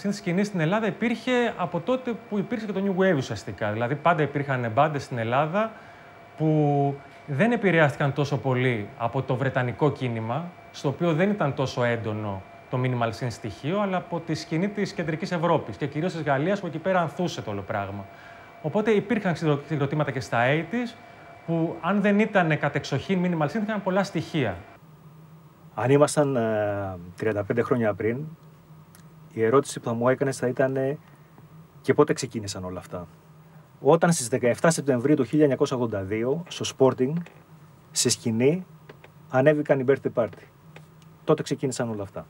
η minimal synth σκηνή στην Ελλάδα υπήρχε από τότε που υπήρξε και το New Wave ουσιαστικά. Δηλαδή πάντα υπήρχαν μπάντες στην Ελλάδα που δεν επηρεάστηκαν τόσο πολύ από το βρετανικό κίνημα, στο οποίο δεν ήταν τόσο έντονο το minimal synth στοιχείο, αλλά από τη σκηνή της κεντρικής Ευρώπης και κυρίως της Γαλλίας, που εκεί πέρα ανθούσε το όλο πράγμα. Οπότε υπήρχαν συγκροτήματα και στα 80s που αν δεν ήταν κατεξοχήν minimal synth είχαν πολλά στοιχεία. Αν ήμασταν 35 ε, χρόνια πριν, η ερώτηση που θα μου έκανες θα ήταν και πότε ξεκίνησαν όλα αυτά. Όταν στις 17 Σεπτεμβρίου του 1982 στο Sporting, σε σκηνή, ανέβηκαν οι birthday party. Τότε ξεκίνησαν όλα αυτά.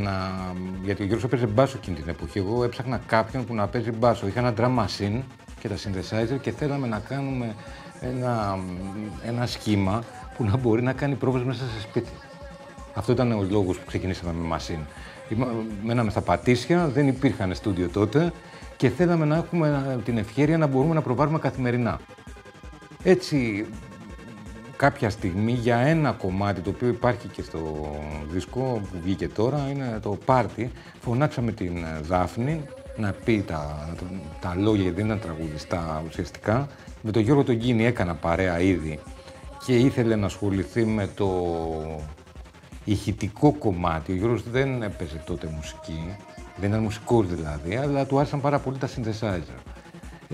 Για να, γιατί ο Γιώργος έπαιζε μπάσο εκείνη την εποχή. Εγώ έψαχνα κάποιον που να παίζει μπάσο. Είχα ένα drum machine και τα synthesizer και θέλαμε να κάνουμε ένα, ένα σχήμα που να μπορεί να κάνει πρόβες μέσα σε σπίτι. Αυτό ήταν ο λόγος που ξεκινήσαμε με machine. Μέναμε στα Πατήσια, δεν υπήρχαν στούντιο τότε και θέλαμε να έχουμε την ευκαιρία να μπορούμε να προβάλλουμε καθημερινά. Έτσι κάποια στιγμή για ένα κομμάτι το οποίο υπάρχει και στο δίσκο που βγήκε τώρα, είναι το πάρτι. Φωνάξαμε την Δάφνη να πει τα, τα λόγια, γιατί δεν ήταν τραγουδιστά ουσιαστικά. Με τον Γιώργο τον Κίνη έκανα παρέα ήδη και ήθελε να ασχοληθεί με το ηχητικό κομμάτι. Ο Γιώργος δεν έπαιζε τότε μουσική, δεν ήταν μουσικός δηλαδή, αλλά του άρεσαν πάρα πολύ τα synthesizer.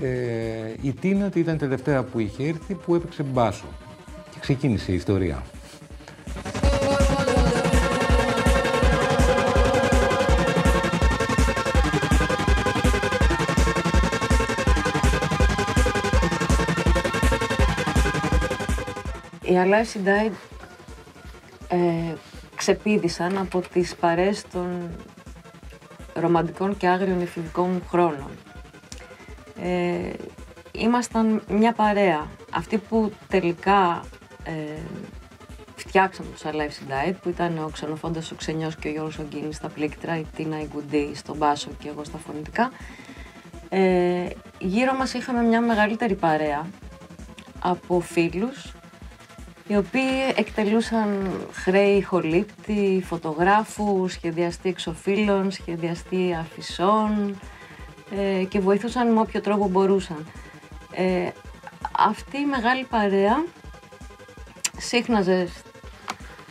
Ε, η Τίνα ήταν η τελευταία που είχε έρθει που έπαιξε μπάσο ξεκίνησε η ιστορία. Οι Alive Died ε, ξεπίδησαν από τις παρές των ρομαντικών και άγριων εφηβικών χρόνων. Ε, ήμασταν μια παρέα. Αυτή που τελικά ε, φτιάξαμε τους Alive Diet που ήταν ο Ξενοφόντας ο Ξενιός και ο Γιώργος Ογκίνης στα πλήκτρα, η Τίνα Ιγκουντή στον μπάσο και εγώ στα φωνητικά. Ε, γύρω μας είχαμε μια μεγαλύτερη παρέα από φίλους οι οποίοι εκτελούσαν χρέη ηχολήπτη, φωτογράφους, σχεδιαστή εξοφίλων, σχεδιαστή αφισών ε, και βοηθούσαν με όποιο τρόπο μπορούσαν. Ε, αυτή η μεγάλη παρέα σύχναζε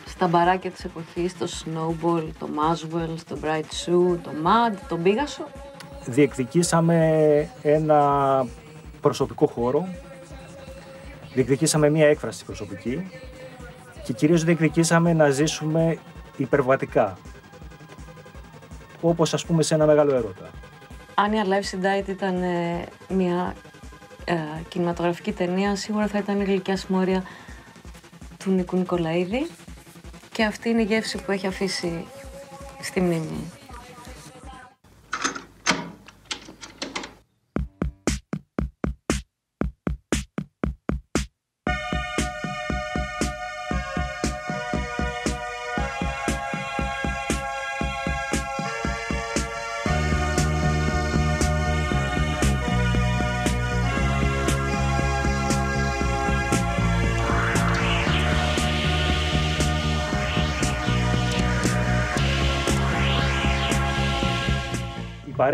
στα μπαράκια της εποχής, το Snowball, το Maswell, το Bright Shoe, το Mad, το Μπίγασο. Διεκδικήσαμε ένα προσωπικό χώρο, διεκδικήσαμε μία έκφραση προσωπική και κυρίως διεκδικήσαμε να ζήσουμε υπερβατικά, όπως ας πούμε σε ένα μεγάλο έρωτα. Αν η Alive Diet ήταν ε, μια ε, κινηματογραφική ταινία, σίγουρα θα ήταν η γλυκιά συμμορία του Νίκου Νικολαίδη. Και αυτή είναι η γεύση που έχει αφήσει στη μνήμη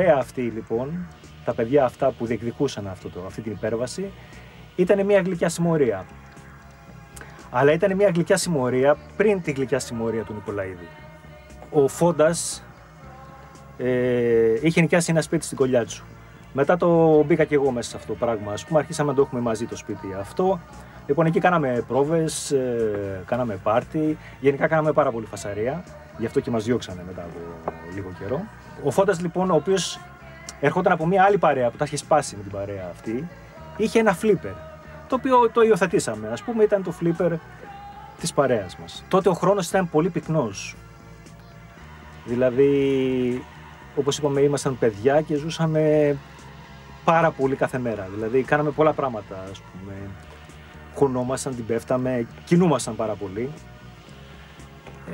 παρέα αυτή λοιπόν, τα παιδιά αυτά που διεκδικούσαν αυτό το, αυτή την υπέρβαση, ήταν μια γλυκιά συμμορία. Αλλά ήταν μια γλυκιά συμμορία πριν τη γλυκιά συμμορία του Νικολαίδη. Ο Φόντας ε, είχε νοικιάσει ένα σπίτι στην Κολιάτσου. Μετά το μπήκα και εγώ μέσα σε αυτό το πράγμα. Ας πούμε, αρχίσαμε να το έχουμε μαζί το σπίτι αυτό. Λοιπόν, εκεί κάναμε πρόβες, ε, κάναμε πάρτι. Γενικά κάναμε πάρα πολύ φασαρία. Γι' αυτό και μας διώξανε μετά από λίγο καιρό. Ο Φώντας λοιπόν, ο οποίος ερχόταν από μια άλλη παρέα που τα είχε σπάσει με την παρέα αυτή, είχε ένα flipper. Το οποίο το υιοθετήσαμε. Α πούμε, ήταν το flipper της παρέας μας. Τότε ο χρόνος ήταν πολύ πυκνός. Δηλαδή, όπως είπαμε, ήμασταν παιδιά και ζούσαμε πάρα πολύ κάθε μέρα. Δηλαδή, κάναμε πολλά πράγματα, ας πούμε. Χωνόμασταν, την πέφταμε, κινούμασταν πάρα πολύ.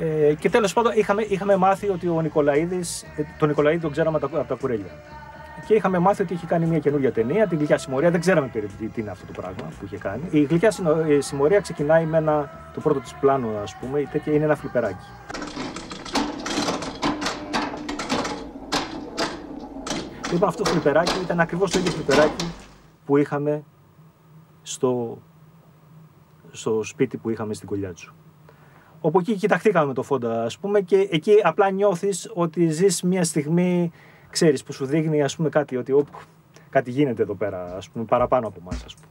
Ε, και τέλος πάντων είχαμε, είχαμε μάθει ότι ο Νικολαίδης, ε, τον Νικολαίδη τον ξέραμε από τα, από τα κουρέλια. Και είχαμε μάθει ότι είχε κάνει μια καινούργια ταινία, την Γλυκιά Συμμορία. Δεν ξέραμε περί τι είναι αυτό το πράγμα που είχε κάνει. Η Γλυκιά Συμμορία ξεκινάει με ένα, το πρώτο της πλάνο, ας πούμε, και είναι ένα φλιπεράκι. Λοιπόν, αυτό το φλιπεράκι ήταν ακριβώς το ίδιο φλιπεράκι που είχαμε στο, στο σπίτι που είχαμε στην Κολιάτσου. Όπου εκεί κοιταχτήκαμε με το φόντα, ας πούμε, και εκεί απλά νιώθεις ότι ζεις μια στιγμή, ξέρεις, που σου δείχνει, ας πούμε, κάτι, ότι όπου, κάτι γίνεται εδώ πέρα, ας πούμε, παραπάνω από εμάς, ας πούμε.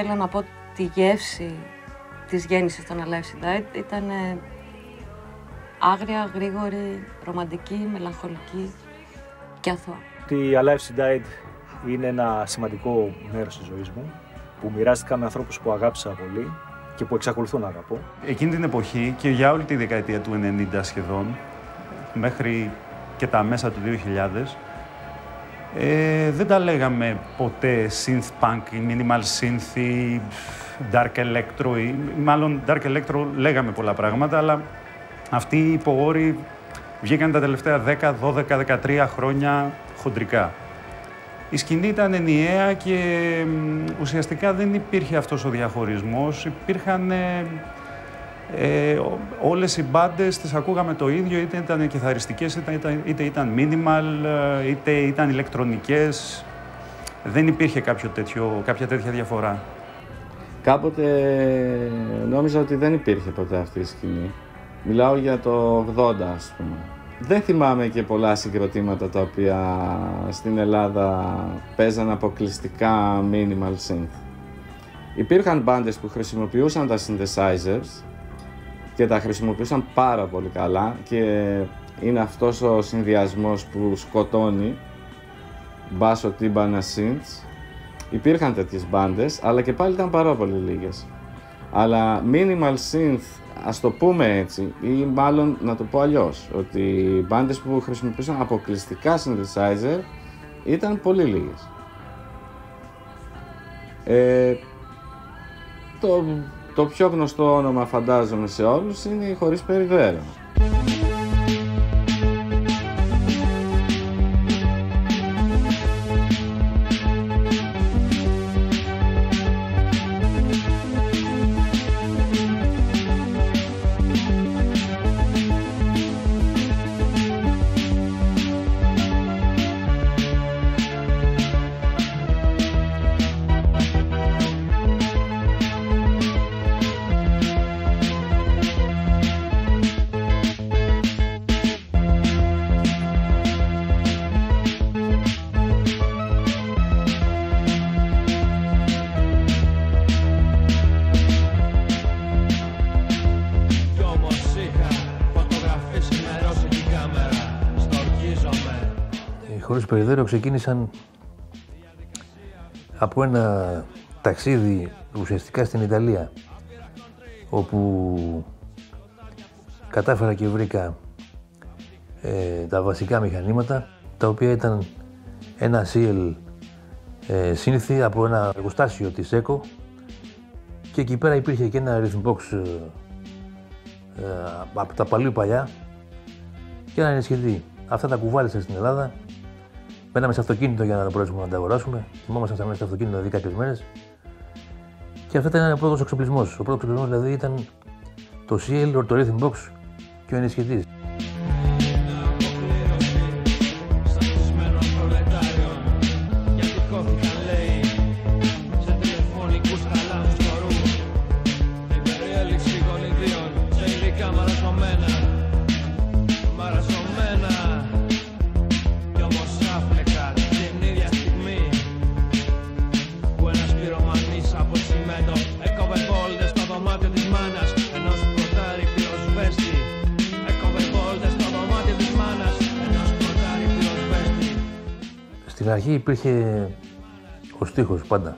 Θέλω να πω τη γεύση της γέννησης των Alive Died ήταν άγρια, γρήγορη, ρομαντική, μελαγχολική και αθώα. Η Alive Died είναι ένα σημαντικό μέρος της ζωής μου που μοιράστηκα με ανθρώπους που αγάπησα πολύ και που εξακολουθώ να αγαπώ. Εκείνη την εποχή και για όλη τη δεκαετία του 90 σχεδόν, μέχρι και τα μέσα του 2000, ε, δεν τα λέγαμε ποτέ synth punk, minimal synth ή dark electro ή μάλλον dark electro λέγαμε πολλά πράγματα, αλλά αυτοί οι υπογόροι βγήκαν τα τελευταία 10, 12, 13 χρόνια χοντρικά. Η σκηνή ήταν ενιαία και ουσιαστικά δεν υπήρχε αυτός ο διαχωρισμός. Υπήρχαν ε, όλες οι μπάντες τις ακούγαμε το ίδιο, είτε ήταν κιθαριστικές, είτε ήταν, είτε ήταν minimal, ε, είτε ήταν ηλεκτρονικές. Δεν υπήρχε κάποιο τέτοιο, κάποια τέτοια διαφορά. Κάποτε νόμιζα ότι δεν υπήρχε ποτέ αυτή η σκηνή. Μιλάω για το 80 ας πούμε. Δεν θυμάμαι και πολλά συγκροτήματα τα οποία στην Ελλάδα παίζαν αποκλειστικά minimal synth. Υπήρχαν μπάντες που χρησιμοποιούσαν τα synthesizers και τα χρησιμοποιούσαν πάρα πολύ καλά και είναι αυτός ο συνδυασμός που σκοτώνει μπάσο τίμπανα synths. Υπήρχαν τέτοιες μπάντες, αλλά και πάλι ήταν πάρα πολύ λίγες. Αλλά minimal synth, ας το πούμε έτσι, ή μάλλον να το πω αλλιώς, ότι οι μπάντες που χρησιμοποιούσαν αποκλειστικά synthesizer ήταν πολύ λίγες. Ε, το το πιο γνωστό όνομα φαντάζομαι σε όλους είναι η Χωρίς Περιδέρα. Ξεκίνησαν από ένα ταξίδι ουσιαστικά στην Ιταλία όπου κατάφερα και βρήκα ε, τα βασικά μηχανήματα τα οποία ήταν ένα CL ε, σύνθη από ένα εργοστάσιο της ΕΚΟ και εκεί πέρα υπήρχε και ένα rhythm box ε, ε, από τα παλιού παλιά και ένα ενισχυτή. Αυτά τα κουβάλισα στην Ελλάδα Μπαίναμε σε αυτοκίνητο για να μπορέσουμε να τα αγοράσουμε. Κοιμόμασταν μέσα στο αυτοκίνητο δηλαδή κάποιες μέρες. Και αυτό ήταν ο πρώτος εξοπλισμός. Ο πρώτος εξοπλισμός δηλαδή ήταν το CL, το Rhythm Box και ο ενισχυτής. Ο στίχος πάντα.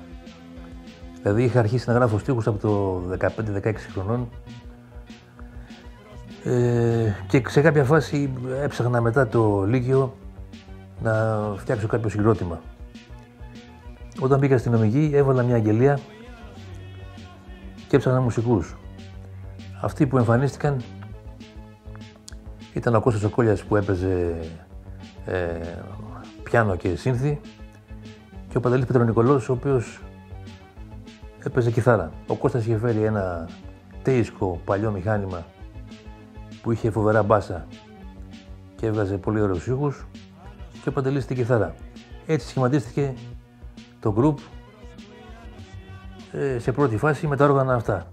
Δηλαδή είχα αρχίσει να γράφω στίχους από το 15-16 χρονών ε, και σε κάποια φάση έψαχνα μετά το Λύκειο να φτιάξω κάποιο συγκρότημα. Όταν μπήκα στην νομική έβαλα μια αγγελία και έψαχνα μουσικούς. Αυτοί που εμφανίστηκαν ήταν ο Κώστας Οκόλιας που έπαιζε ε, πιάνο και σύνθη και ο Παντελής Πετρονικολός ο οποίος έπαιζε κιθάρα. Ο Κώστας είχε φέρει ένα τέισκο παλιό μηχάνημα που είχε φοβερά μπάσα και έβγαζε πολύ ωραίους ήχους και ο Παντελής στην κιθάρα. Έτσι σχηματίστηκε το group ε, σε πρώτη φάση με τα όργανα αυτά.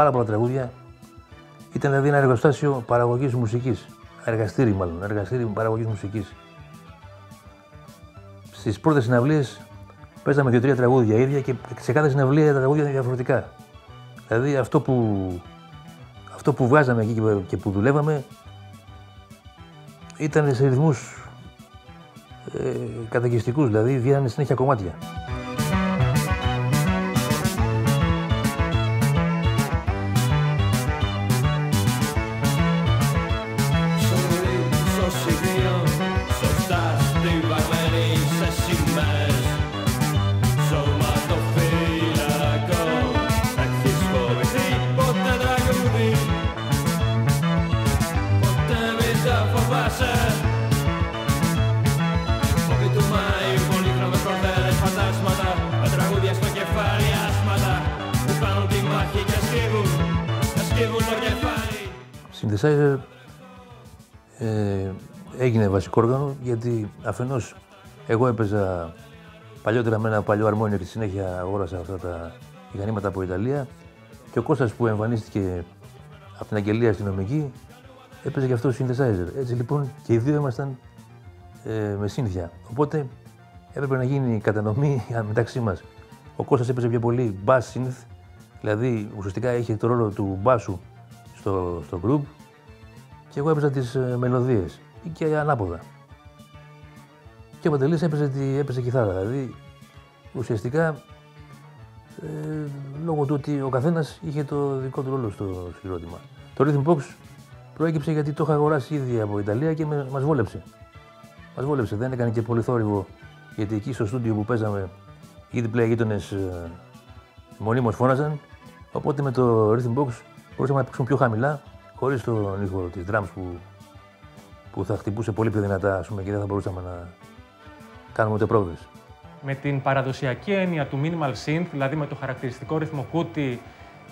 Πάρα πολλά τραγούδια. Ήταν δηλαδή ένα εργοστάσιο παραγωγής μουσικής. Εργαστήρι, μάλλον. Εργαστήρι παραγωγής μουσικής. Στις πρώτες συναυλίες παίζαμε δύο-τρία τραγούδια ίδια και σε κάθε συναυλία τα τραγούδια ήταν διαφορετικά. Δηλαδή αυτό που, αυτό που βγάζαμε εκεί και- και που δουλεύαμε ήταν σε ρυθμούς ε, καταιγιστικούς, δηλαδή βγαίνανε συνέχεια κομμάτια. Φοβάσαι. Φόβοι του Μάιου, πολύχρωμες κορδέλες, φαντάσματα. Με τραγούδια στο κεφάλι, άσματα. Που κάνουν τη μάχη και σκύβουν, και σκύβουν το κεφάλι. Synthesizer ε, έγινε βασικό όργανο γιατί αφενός εγώ έπαιζα παλιότερα με ένα παλιό αρμόνιο και στη συνέχεια αγόρασα αυτά τα μηχανήματα από Ιταλία. Και ο Κώστας που εμφανίστηκε από την Αγγελία στην νομική έπαιζε και αυτός synthesizer. Έτσι λοιπόν και οι δύο ήμασταν ε, με σύνθια. Οπότε έπρεπε να γίνει η κατανομή μεταξύ μας. Ο Κώστας έπαιζε πιο πολύ bass synth, δηλαδή ουσιαστικά είχε το ρόλο του μπάσου στο, στο group και εγώ έπαιζα τις ε, μελωδίες ή και ανάποδα. Και ο Παντελής έπαιζε, τη, έπαιζε κιθάρα, δηλαδή ουσιαστικά ε, λόγω του ότι ο καθένας είχε το δικό του ρόλο στο συγκρότημα. Το Rhythm Box προέκυψε γιατί το είχα αγοράσει ήδη από Ιταλία και με, μας βόλεψε. Μας βόλεψε, δεν έκανε και πολύ θόρυβο γιατί εκεί στο στούντιο που παίζαμε οι διπλέ γείτονες ε, μονίμως φώναζαν οπότε με το Rhythm Box μπορούσαμε να παίξουμε πιο χαμηλά χωρίς τον ήχο της drums που, που θα χτυπούσε πολύ πιο δυνατά ας πούμε, και δεν θα μπορούσαμε να κάνουμε ούτε πρόβες. με την παραδοσιακή έννοια του minimal synth, δηλαδή με το χαρακτηριστικό ρυθμό κούτι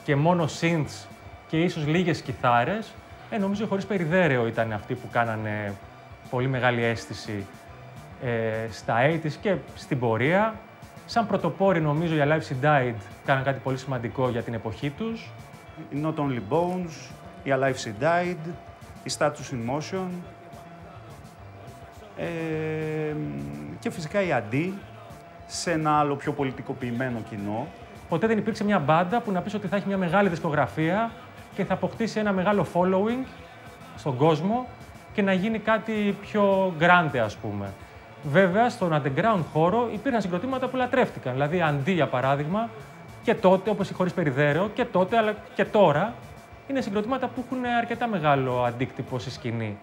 και μόνο synths και ίσως λίγες κιθάρες, ε, νομίζω χωρίς περιδέρεο ήταν αυτοί που κάνανε πολύ μεγάλη αίσθηση ε, στα 80's και στην πορεία. Σαν πρωτοπόροι νομίζω οι Alive She Died κάναν κάτι πολύ σημαντικό για την εποχή τους. η Not Only Bones, η Alive She Died, η Status in Motion ε, και φυσικά η Αντί σε ένα άλλο πιο πολιτικοποιημένο κοινό. Ποτέ δεν υπήρξε μια μπάντα που να πεις ότι θα έχει μια μεγάλη δισκογραφία και θα αποκτήσει ένα μεγάλο following στον κόσμο και να γίνει κάτι πιο grande, ας πούμε. Βέβαια, στον underground χώρο υπήρχαν συγκροτήματα που λατρεύτηκαν. Δηλαδή, αντί για παράδειγμα, και τότε, όπως η Χωρίς Περιδέρεο, και τότε, αλλά και τώρα, είναι συγκροτήματα που έχουν αρκετά μεγάλο αντίκτυπο στη σκηνή.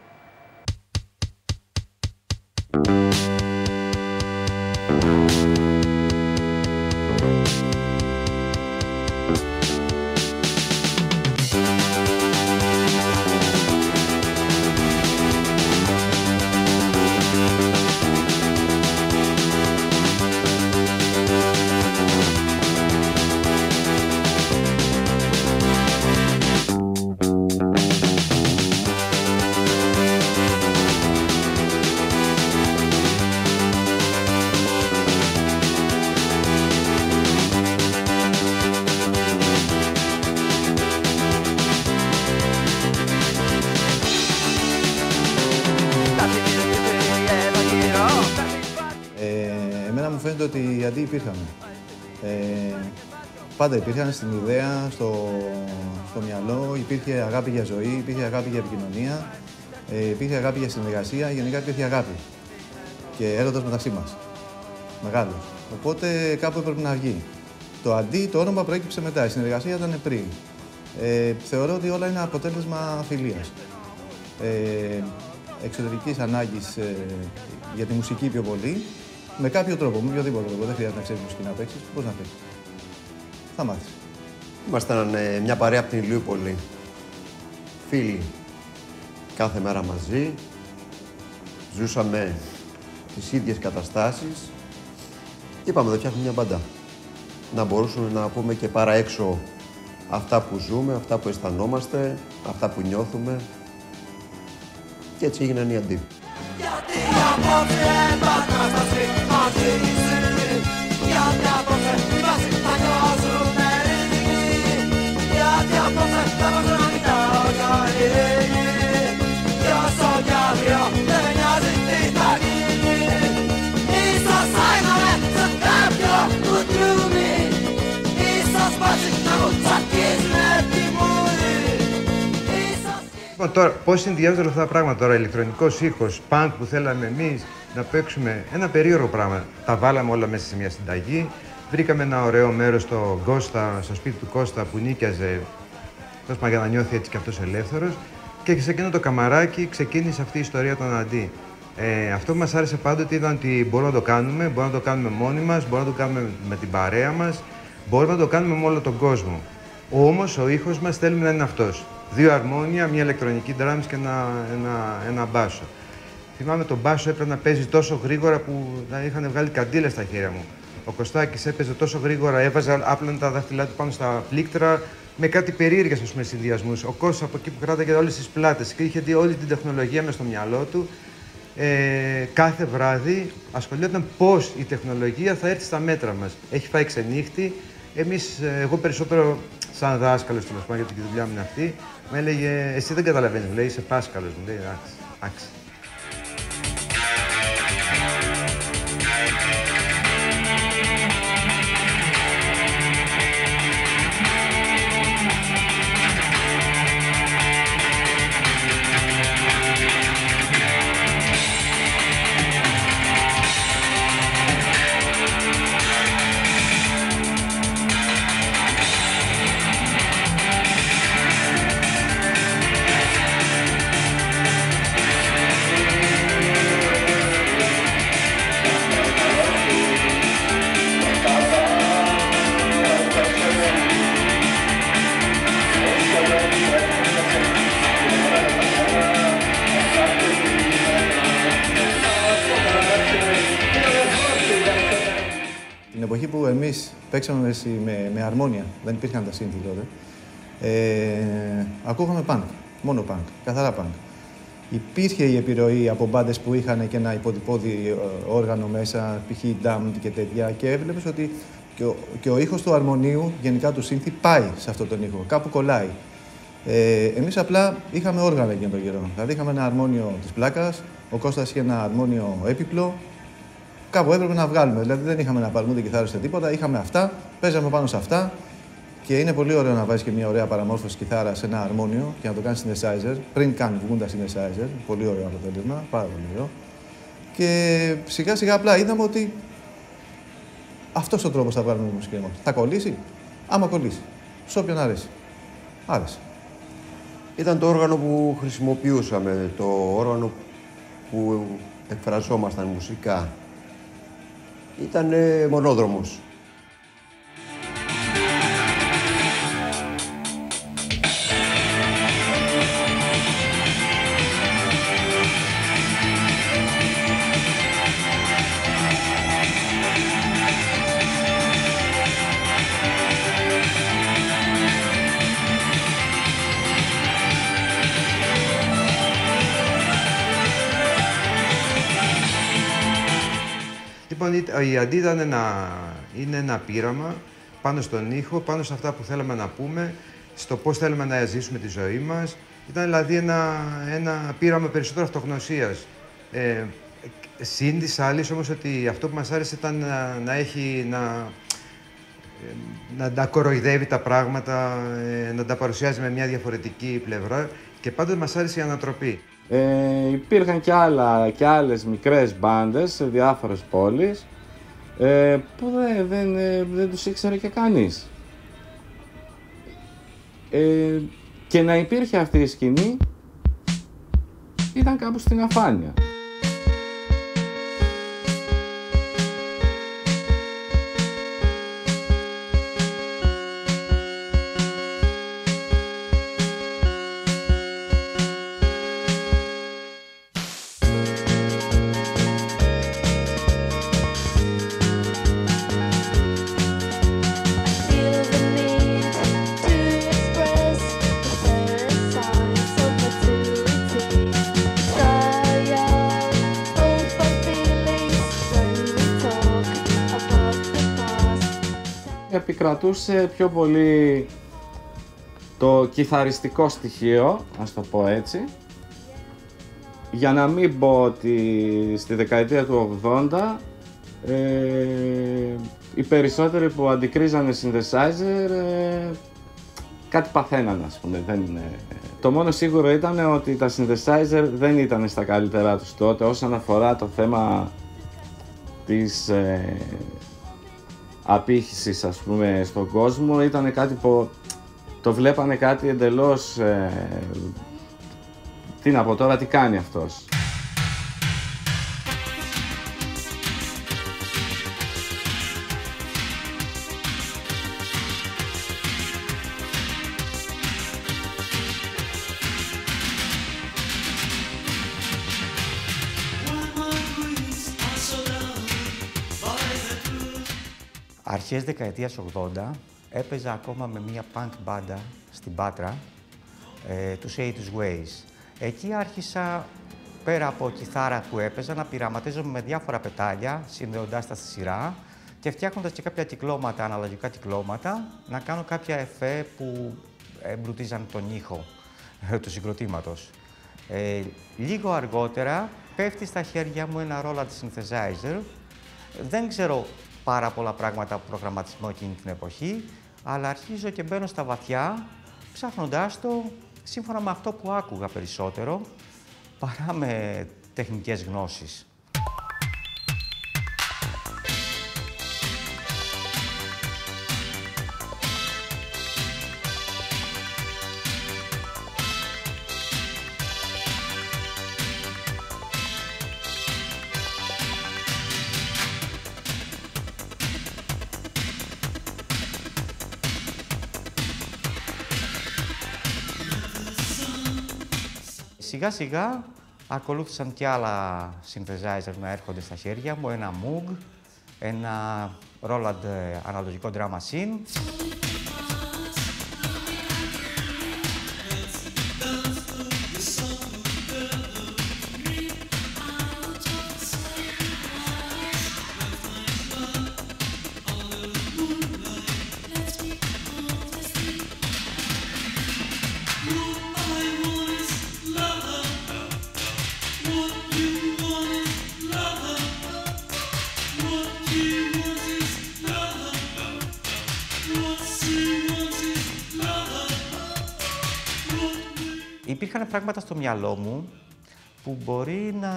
Πάντα υπήρχαν στην ιδέα, στο, στο μυαλό, υπήρχε αγάπη για ζωή, υπήρχε αγάπη για επικοινωνία, ε, υπήρχε αγάπη για συνεργασία, γενικά υπήρχε αγάπη. Και έρωτας μεταξύ μας. Μεγάλος. Οπότε κάπου έπρεπε να βγει. Το αντί, το όνομα προέκυψε μετά, η συνεργασία ήταν πριν. Ε, θεωρώ ότι όλα είναι αποτέλεσμα φιλίας. Ε, εξωτερικής ανάγκης ε, για τη μουσική πιο πολύ, με κάποιο τρόπο, με οποιοδήποτε τρόπο. Δεν χρειάζεται να ξέρεις μουσική να παίξεις. Πώς να παίξεις. Θα μάθεις. Ήμασταν ε, μια παρέα από την Ηλιούπολη. Φίλοι. Κάθε μέρα μαζί. Ζούσαμε τις ίδιες καταστάσεις. Και είπαμε να φτιάχνουμε μια μπαντά. Να μπορούσαμε να πούμε και παρά έξω αυτά που ζούμε, αυτά που αισθανόμαστε, αυτά που νιώθουμε. Και έτσι έγιναν οι αντί. Γιατί απόψε τώρα, πώς συνδυάζονται όλα αυτά τα πράγματα τώρα, ηλεκτρονικός ήχος, punk που θέλαμε εμείς να παίξουμε ένα περίεργο πράγμα. Τα βάλαμε όλα μέσα σε μια συνταγή. Βρήκαμε ένα ωραίο μέρος στο Κώστα, στο σπίτι του Κώστα που νίκιαζε, τέλος πάντων για να νιώθει έτσι κι αυτός ελεύθερος. Και σε εκείνο το καμαράκι ξεκίνησε αυτή η ιστορία των αντί. Ε, αυτό που μας άρεσε πάντοτε ήταν ότι μπορούμε να το κάνουμε, μπορούμε να το κάνουμε μόνοι μας, μπορούμε να το κάνουμε με την παρέα μας, μπορούμε να το κάνουμε με όλο τον κόσμο. Όμως ο ήχος μας θέλουμε να είναι αυτός. Δύο αρμόνια, μια ηλεκτρονική drums και ένα, ένα, ένα μπάσο. Θυμάμαι τον μπάσο έπρεπε να παίζει τόσο γρήγορα που να είχαν βγάλει καντήλες στα χέρια μου. Ο Κωστάκης έπαιζε τόσο γρήγορα, έβαζε άπλωνε τα δάχτυλά του πάνω στα πλήκτρα με κάτι περίεργες συνδυασμούς. Ο Κώστας από εκεί που κράταγε όλες τις πλάτες και είχε δει όλη την τεχνολογία μες στο μυαλό του. Ε, κάθε βράδυ ασχολιόταν πώς η τεχνολογία θα έρθει στα μέτρα μας. Έχει φάει ξενύχτη. Εμείς, εγώ περισσότερο σαν δάσκαλος τέλος πάντων, γιατί τη δουλειά μου είναι αυτή, μου έλεγε Εσύ δεν καταλαβαίνεις, μου λέει Είσαι πάσκαλος. Μου λέει Εντάξει. εντάξει. Παίξαμε με, με, με αρμόνια, δεν υπήρχαν τα σύνθη τότε, ε, ακούγαμε punk. Μόνο punk. Καθαρά punk. Υπήρχε η επιρροή από μπάντες που είχαν και ένα υποτυπώδη ε, όργανο μέσα, π.χ. Damned και τέτοια, και έβλεπες ότι και ο, και ο ήχος του αρμονίου, γενικά του σύνθη, πάει σε αυτόν τον ήχο. Κάπου κολλάει. Ε, Εμείς απλά είχαμε όργανα εκείνο τον καιρό. Δηλαδή είχαμε ένα αρμόνιο της πλάκας, ο Κώστας είχε ένα αρμόνιο έπιπλο, κάπου έπρεπε να βγάλουμε. Δηλαδή δεν είχαμε να πάρουμε ούτε κιθάρες ούτε τίποτα. Είχαμε αυτά, παίζαμε πάνω σε αυτά. Και είναι πολύ ωραίο να βάζεις και μια ωραία παραμόρφωση κιθάρα σε ένα αρμόνιο και να το κάνεις synthesizer πριν καν βγουν τα synthesizer. Πολύ ωραίο αποτέλεσμα, πάρα πολύ ωραίο. Και σιγά σιγά απλά είδαμε ότι αυτός ο τρόπος θα βγάλουμε τη μουσική μα. Θα κολλήσει, άμα κολλήσει. Σε όποιον αρέσει. Άρεσε. Ήταν το όργανο που χρησιμοποιούσαμε, το όργανο που εκφραζόμασταν μουσικά. Ήταν ε, μονόδρομος. Η- η αντί ήταν ένα, είναι ένα πείραμα πάνω στον ήχο, πάνω σε αυτά που θέλαμε να πούμε, στο πώς θέλουμε να ζήσουμε τη ζωή μας. Ήταν δηλαδή ένα, ένα πείραμα περισσότερο αυτογνωσίας. Ε, Συν της άλλης όμως ότι αυτό που μας άρεσε ήταν να, να έχει, να, ε, να τα κοροϊδεύει τα πράγματα, ε, να τα παρουσιάζει με μια διαφορετική πλευρά και πάντοτε μας άρεσε η ανατροπή. Ε, υπήρχαν και, άλλα, και άλλες μικρές μπάντες σε διάφορες πόλεις ε, που δεν, δεν, ε, δεν τους ήξερε και κανείς. Ε, και να υπήρχε αυτή η σκηνή ήταν κάπου στην αφάνεια. Past. Επικρατούσε πιο πολύ το κιθαριστικό στοιχείο, ας το πω έτσι, για να μην πω ότι στη δεκαετία του 80 ε, οι περισσότεροι που αντικρίζανε synthesizer ε, κάτι παθαίναν ας πούμε. Δεν, ε, το μόνο σίγουρο ήταν ότι τα synthesizer δεν ήταν στα καλύτερά τους τότε όσον αφορά το θέμα της ε, απήχησης ας πούμε στον κόσμο ήταν κάτι που το βλέπανε κάτι εντελώς ε, τι να πω τώρα, τι κάνει αυτός. Αρχές δεκαετίας 80 έπαιζα ακόμα με μία punk μπάντα στην Πάτρα, ε, τους 80's Ways. Εκεί άρχισα, πέρα από κιθάρα που έπαιζα, να πειραματίζομαι με διάφορα πετάλια, συνδέοντάς τα στη σειρά και φτιάχνοντας και κάποια κυκλώματα, αναλογικά κυκλώματα, να κάνω κάποια εφέ που εμπλουτίζαν τον ήχο ε, του συγκροτήματος. Ε, λίγο αργότερα πέφτει στα χέρια μου ένα Roland Synthesizer. Δεν ξέρω πάρα πολλά πράγματα από προγραμματισμό εκείνη την εποχή, αλλά αρχίζω και μπαίνω στα βαθιά, ψάχνοντάς το σύμφωνα με αυτό που άκουγα περισσότερο, παρά με τεχνικές γνώσεις. Σιγά σιγά ακολούθησαν και άλλα synthesizer να έρχονται στα χέρια μου, ένα Moog, ένα Roland ε, αναλογικό drum machine. Μυαλό μου που μπορεί να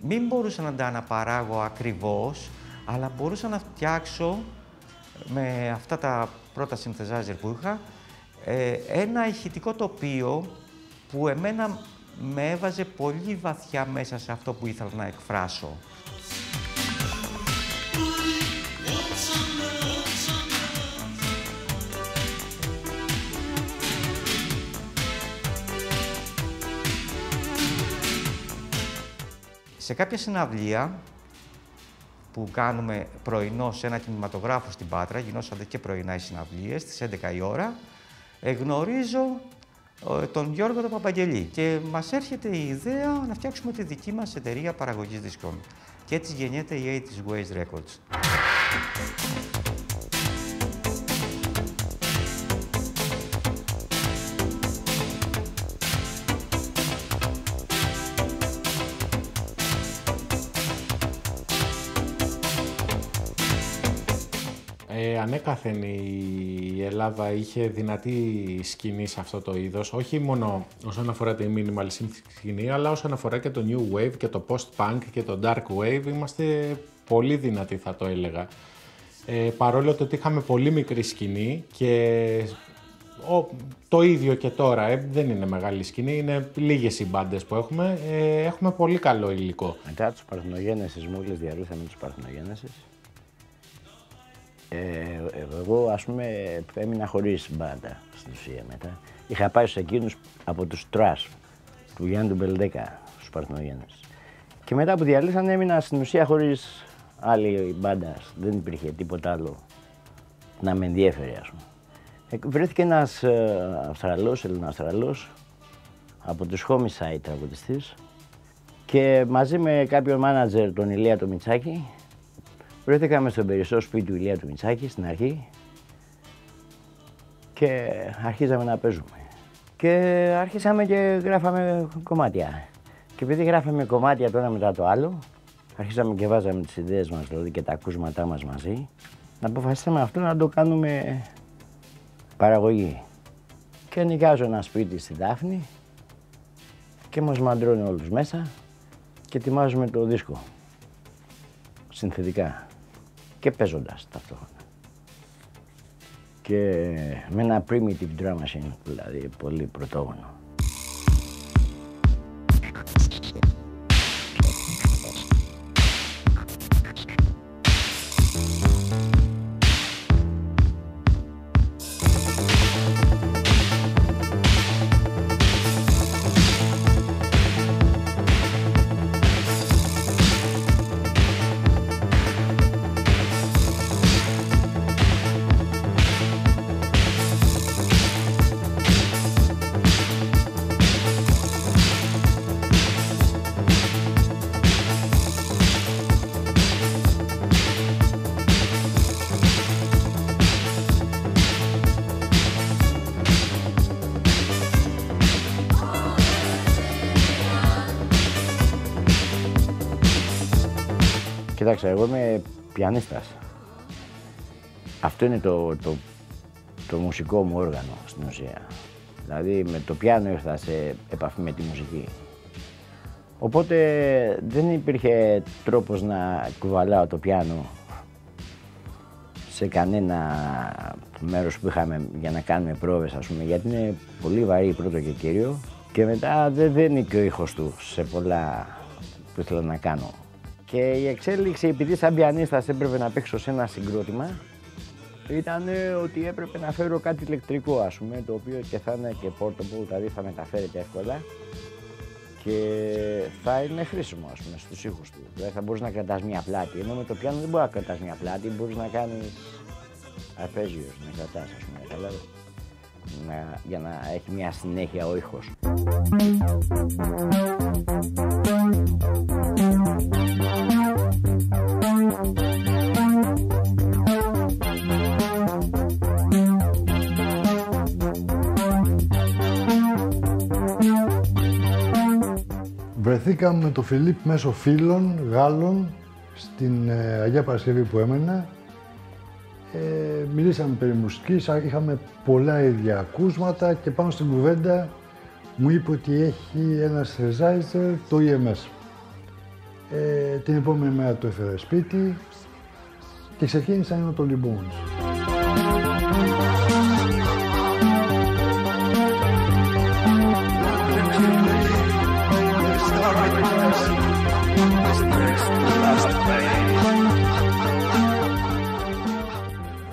μην μπορούσα να τα αναπαράγω ακριβώς, αλλά μπορούσα να φτιάξω με αυτά τα πρώτα synthesizer που είχα ε, ένα ηχητικό τοπίο που εμένα με έβαζε πολύ βαθιά μέσα σε αυτό που ήθελα να εκφράσω. Σε κάποια συναυλία που κάνουμε πρωινό σε ένα κινηματογράφο στην Πάτρα, γινόσαν και πρωινά οι συναυλίες, στις 11 η ώρα, ε, γνωρίζω ε, τον Γιώργο τον Παπαγγελή και μας έρχεται η ιδέα να φτιάξουμε τη δική μας εταιρεία παραγωγής δισκών. Και έτσι γεννιέται η 80's Ways Records. Ανέκαθεν η Ελλάδα είχε δυνατή σκηνή σε αυτό το είδος, όχι μόνο όσον αφορά τη minimal σκηνή, αλλά όσον αφορά και το new wave και το post-punk και το dark wave, είμαστε πολύ δυνατοί θα το έλεγα. Ε, παρόλο το ότι είχαμε πολύ μικρή σκηνή και ο, το ίδιο και τώρα, ε, δεν είναι μεγάλη σκηνή, είναι λίγες οι μπάντες που έχουμε, ε, έχουμε πολύ καλό υλικό. Μετά τους Παρθενογένεσης, μόλις διαλύσαμε τους Παρθενογένεσης, ε, εγώ ας πούμε έμεινα χωρίς μπάντα στην ουσία μετά. Είχα πάει σε εκείνους από τους Τρας, του Γιάννη του Μπελδέκα, στους Παρθενογένεσης. Και μετά που διαλύσανε έμεινα στην ουσία χωρίς άλλη μπάντα, δεν υπήρχε τίποτα άλλο να με ενδιέφερε ας πούμε. Ε, βρέθηκε ένας ε, Αυστραλός, Ελληνοαυστραλός, από τους Homicide τραγουδιστής και μαζί με κάποιον μάνατζερ, τον Ηλία το Μιτσάκη, βρέθηκαμε στο περισσό σπίτι του Ηλία του Μιτσάκη στην αρχή και αρχίζαμε να παίζουμε. Και άρχισαμε και γράφαμε κομμάτια. Και επειδή γράφαμε κομμάτια το ένα μετά το άλλο, αρχίσαμε και βάζαμε τις ιδέες μας, δηλαδή και τα ακούσματά μας μαζί, να αποφασίσαμε αυτό να το κάνουμε παραγωγή. Και νοικιάζω ένα σπίτι στη Δάφνη και μας μαντρώνει όλους μέσα και ετοιμάζουμε το δίσκο. Συνθετικά και παίζοντας ταυτόχρονα. Και με ένα primitive drum machine, δηλαδή πολύ πρωτόγονο. Κοιτάξτε, εγώ είμαι πιανίστας. Αυτό είναι το, το, το μουσικό μου όργανο στην ουσία. Δηλαδή με το πιάνο ήρθα σε επαφή με τη μουσική. Οπότε δεν υπήρχε τρόπος να κουβαλάω το πιάνο σε κανένα μέρος που είχαμε για να κάνουμε πρόβες ας πούμε γιατί είναι πολύ βαρύ πρώτο και κύριο και μετά δεν δένει και ο ήχος του σε πολλά που ήθελα να κάνω. Και η εξέλιξη, επειδή σαν πιανίστας έπρεπε να παίξω σε ένα συγκρότημα, ήταν ότι έπρεπε να φέρω κάτι ηλεκτρικό, ας πούμε, το οποίο και θα είναι και portable, δηλαδή θα μεταφέρεται εύκολα και θα είναι χρήσιμο, ας πούμε, στους ήχους του. Δηλαδή θα μπορείς να κρατάς μια πλάτη, ενώ με το πιάνο δεν μπορείς να κρατάς μια πλάτη, μπορείς να κάνεις αρπέζιος, να κρατάς, ας πούμε, κατάλαβες. Να, για να έχει μια συνέχεια ο ήχος. Βρεθήκαμε με τον Φιλίπ μέσω φίλων, Γάλλων, στην ε, Αγία Παρασκευή που έμενα. Ε, μιλήσαμε περί μουσικής, α, είχαμε πολλά ίδια ακούσματα και πάνω στην κουβέντα μου είπε ότι έχει ένα synthesizer, το EMS. Ε, την επόμενη μέρα το έφερε σπίτι και ξεκίνησαν το Bones.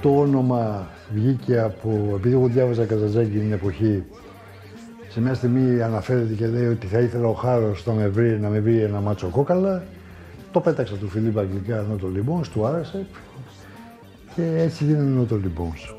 Το όνομα βγήκε από, επειδή εγώ διάβαζα Καζατζάκη την εποχή, σε μια στιγμή αναφέρεται και λέει ότι θα ήθελα ο Χάρος να με βρει, να με βρει ένα μάτσο κόκαλα. Το πέταξα του Φιλίπ αγγλικά Νότο Λιμπόνς, του άρεσε και έτσι δίνανε Νότο Λιμπόνς.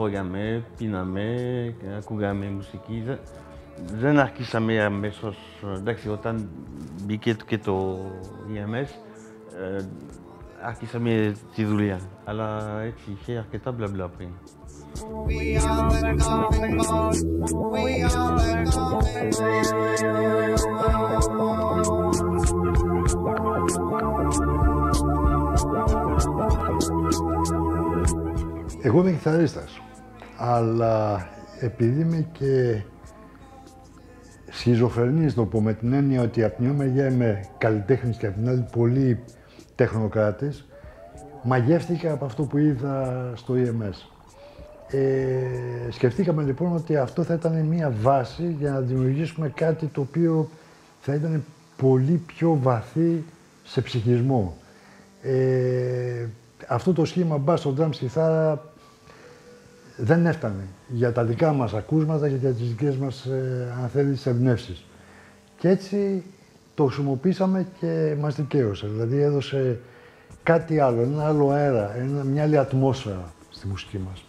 Τρώγαμε, πίναμε, ακούγαμε μουσική. Δε- Δεν αρχίσαμε αμέσως, εντάξει, όταν μπήκε και το EMS, ε, άρχισαμε τη δουλειά. Αλλά έτσι είχε αρκετά μπλα μπλα πριν. We are the golden boys. We are the golden Εγώ είμαι κιθαρίστας, αλλά επειδή είμαι και σχιζοφρενής, το πω με την έννοια ότι από τη μια μεριά είμαι καλλιτέχνης και από την άλλη πολύ τεχνοκράτης, μαγεύτηκα από αυτό που είδα στο EMS. Ε, σκεφτήκαμε λοιπόν ότι αυτό θα ήταν μια βάση για να δημιουργήσουμε κάτι το οποίο θα ήταν πολύ πιο βαθύ σε ψυχισμό. Ε, αυτό το σχήμα bass στο drums κιθάρα δεν έφτανε για τα δικά μας ακούσματα και για τις δικές μας, ε, αν θέλεις, εμπνεύσεις. Και έτσι το χρησιμοποίησαμε και μας δικαίωσε. Δηλαδή έδωσε κάτι άλλο, ένα άλλο αέρα, ένα, μια άλλη ατμόσφαιρα στη μουσική μας.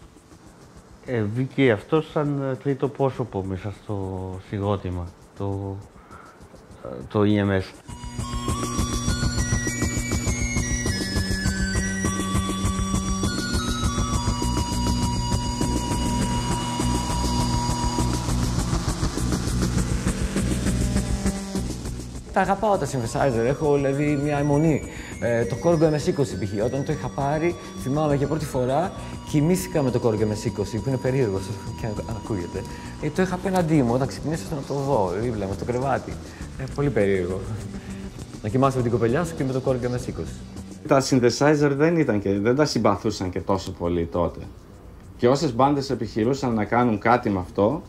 Ε, βγήκε αυτό σαν ε, τρίτο πρόσωπο μέσα στο συγκρότημα, το, ε, το EMS. Τα αγαπάω τα synthesizer, έχω δηλαδή μια αιμονή. Ε, το Korg MS20 π.χ. Όταν το είχα πάρει, θυμάμαι για πρώτη φορά, κοιμήθηκα με το Korg MS20 που είναι περίεργο και αν ακούγεται. Ε, το είχα απέναντί μου όταν ξυπνήσω να το δω, δίπλα με στο κρεβάτι. Ε, πολύ περίεργο. να κοιμάσαι με την κοπελιά σου και με το Korg MS20. Τα synthesizer δεν, ήταν και, δεν τα συμπαθούσαν και τόσο πολύ τότε. Και όσες μπάντες επιχειρούσαν να κάνουν κάτι με αυτό,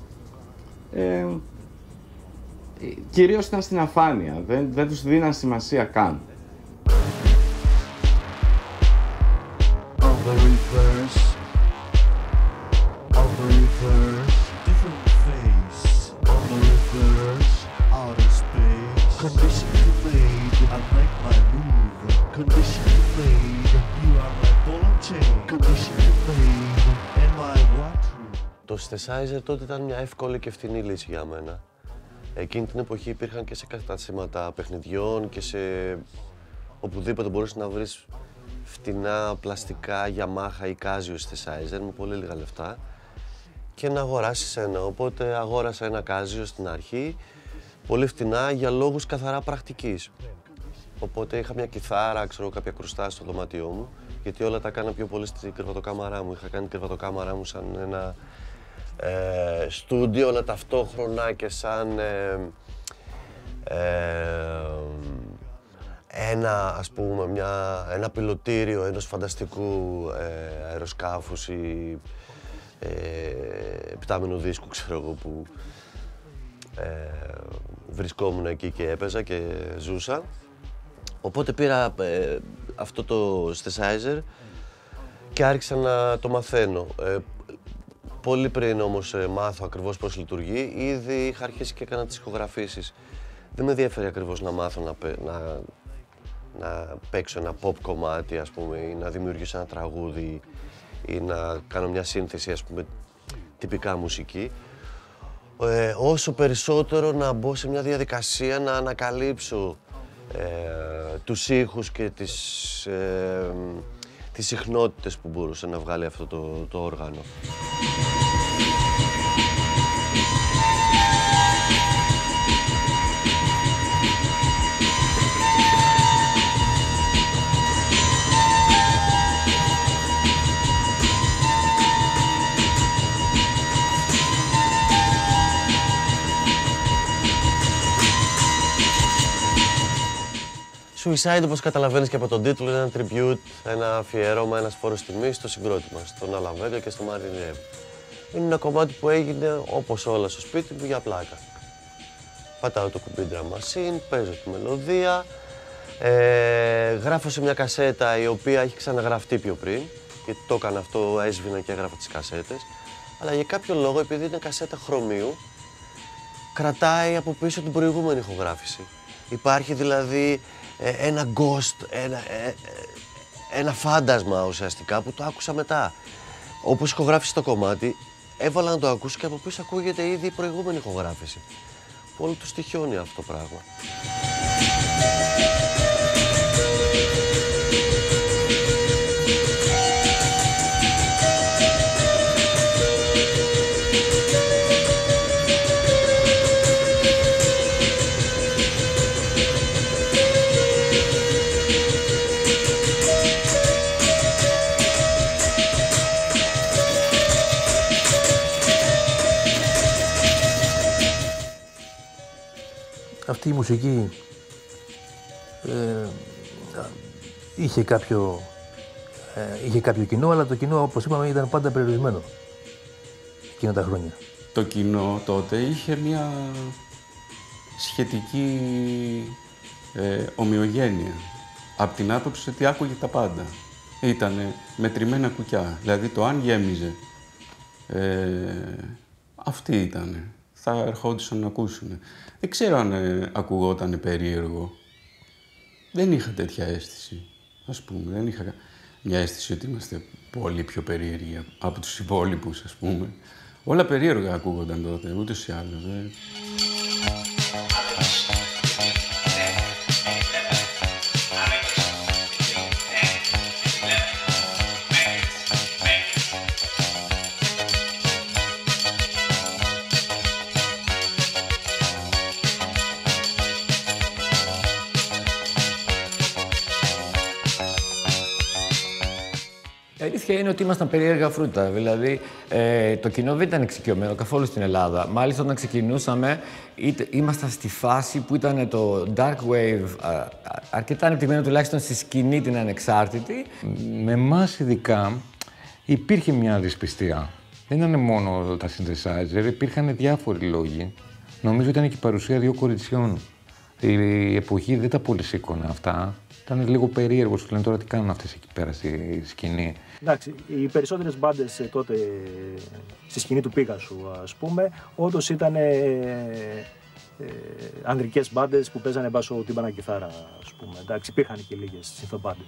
ε, κυρίως ήταν στην αφάνεια, δεν, δεν τους δίναν σημασία καν. Το Synthesizer τότε ήταν μια εύκολη και φθηνή λύση για μένα. Εκείνη την εποχή υπήρχαν και σε καταστήματα παιχνιδιών και σε οπουδήποτε μπορούσες να βρεις φτηνά πλαστικά Yamaha ή Casio synthesizer με πολύ λίγα λεφτά και να αγοράσεις ένα. Οπότε αγόρασα ένα Casio στην αρχή, πολύ φτηνά για λόγους καθαρά πρακτικής. Οπότε είχα μια κιθάρα, ξέρω, κάποια κρουστά στο δωμάτιό μου, γιατί όλα τα έκανα πιο πολύ στην κρεβατοκάμαρά μου. Είχα κάνει την κρεβατοκάμαρά μου σαν ένα ε, στούντιο, αλλά ταυτόχρονα και σαν ε, ε, ένα, ας πούμε, μια, ένα πιλωτήριο ενός φανταστικού ε, αεροσκάφους ή ε, επιτάμενου δίσκου, ξέρω εγώ, που ε, βρισκόμουν εκεί και έπαιζα και ζούσα. Οπότε πήρα ε, αυτό το synthesizer και άρχισα να το μαθαίνω. Ε, πολύ πριν όμως ε, μάθω ακριβώς πώς λειτουργεί, ήδη είχα αρχίσει και έκανα τις ηχογραφήσεις. Δεν με ενδιαφέρει ακριβώς να μάθω να, παι- να, να παίξω ένα pop κομμάτι, ας πούμε, ή να δημιουργήσω ένα τραγούδι ή να κάνω μια σύνθεση, ας πούμε, τυπικά μουσική. Ε, όσο περισσότερο να μπω σε μια διαδικασία να ανακαλύψω ε, τους ήχους και τις, ε, τις συχνότητες που μπορούσε να βγάλει αυτό το, το όργανο. Suicide, όπως καταλαβαίνεις και από τον τίτλο, είναι ένα tribute, ένα αφιέρωμα, ένας φόρος τιμής στο συγκρότημα, στον Alan Vega και στο Martin Rev. Είναι ένα κομμάτι που έγινε όπως όλα στο σπίτι μου για πλάκα. Πατάω το κουμπί drum machine, παίζω τη μελωδία, ε, γράφω σε μια κασέτα η οποία έχει ξαναγραφτεί πιο πριν, γιατί το έκανα αυτό, έσβηνα και έγραφα τις κασέτες, αλλά για κάποιο λόγο, επειδή είναι κασέτα χρωμίου, κρατάει από πίσω την προηγούμενη ηχογράφηση. Υπάρχει δηλαδή ε, ένα ghost, ένα, ε, ε, ένα φάντασμα ουσιαστικά που το άκουσα μετά. Όπως ηχογράφησε το κομμάτι, έβαλα να το ακούσω και από πίσω ακούγεται ήδη η προηγούμενη ηχογράφηση. Πολύ του στοιχιώνει αυτό το πράγμα. Αυτή η μουσική ε, είχε, κάποιο, ε, είχε κάποιο κοινό, αλλά το κοινό, όπως είπαμε, ήταν πάντα περιορισμένο εκείνα τα χρόνια. Το κοινό τότε είχε μια σχετική ε, ομοιογένεια. Απ' την άποψη ότι άκουγε τα πάντα. Ήτανε μετρημένα κουκιά. Δηλαδή το αν γέμιζε, ε, αυτοί ήτανε. Θα ερχόντουσαν να ακούσουν. Δεν ξέρω αν ε, ακουγόταν περίεργο. Δεν είχα τέτοια αίσθηση, ας πούμε. Δεν είχα μια αίσθηση ότι είμαστε πολύ πιο περίεργοι από τους υπόλοιπους, ας πούμε. Όλα περίεργα ακούγονταν τότε, ούτως ή άλλως. ε. Αλήθεια είναι ότι ήμασταν περίεργα φρούτα. Δηλαδή, ε, το κοινό δεν ήταν εξοικειωμένο καθόλου στην Ελλάδα. Μάλιστα, όταν ξεκινούσαμε, είτε, ήμασταν στη φάση που ήταν το dark wave α, α, αρκετά ανεπτυγμένο τουλάχιστον στη σκηνή την ανεξάρτητη. Με εμάς ειδικά υπήρχε μια δυσπιστία. Δεν ήταν μόνο τα synthesizer, υπήρχαν διάφοροι λόγοι. Νομίζω ήταν και η παρουσία δύο κοριτσιών. Η εποχή δεν τα πολύ σήκωνε αυτά. Ήταν λίγο περίεργος, σου λένε τώρα τι κάνουν αυτές εκεί πέρα στη σκηνή. Εντάξει, οι περισσότερες μπάντες τότε στη σκηνή του Πίκασου, ας πούμε, όντως ήταν ε, ε, ανδρικές μπάντες που παίζανε μπάσο τύμπανα κιθάρα, ας πούμε. Εντάξει, υπήρχαν και λίγες συνθομπάντε,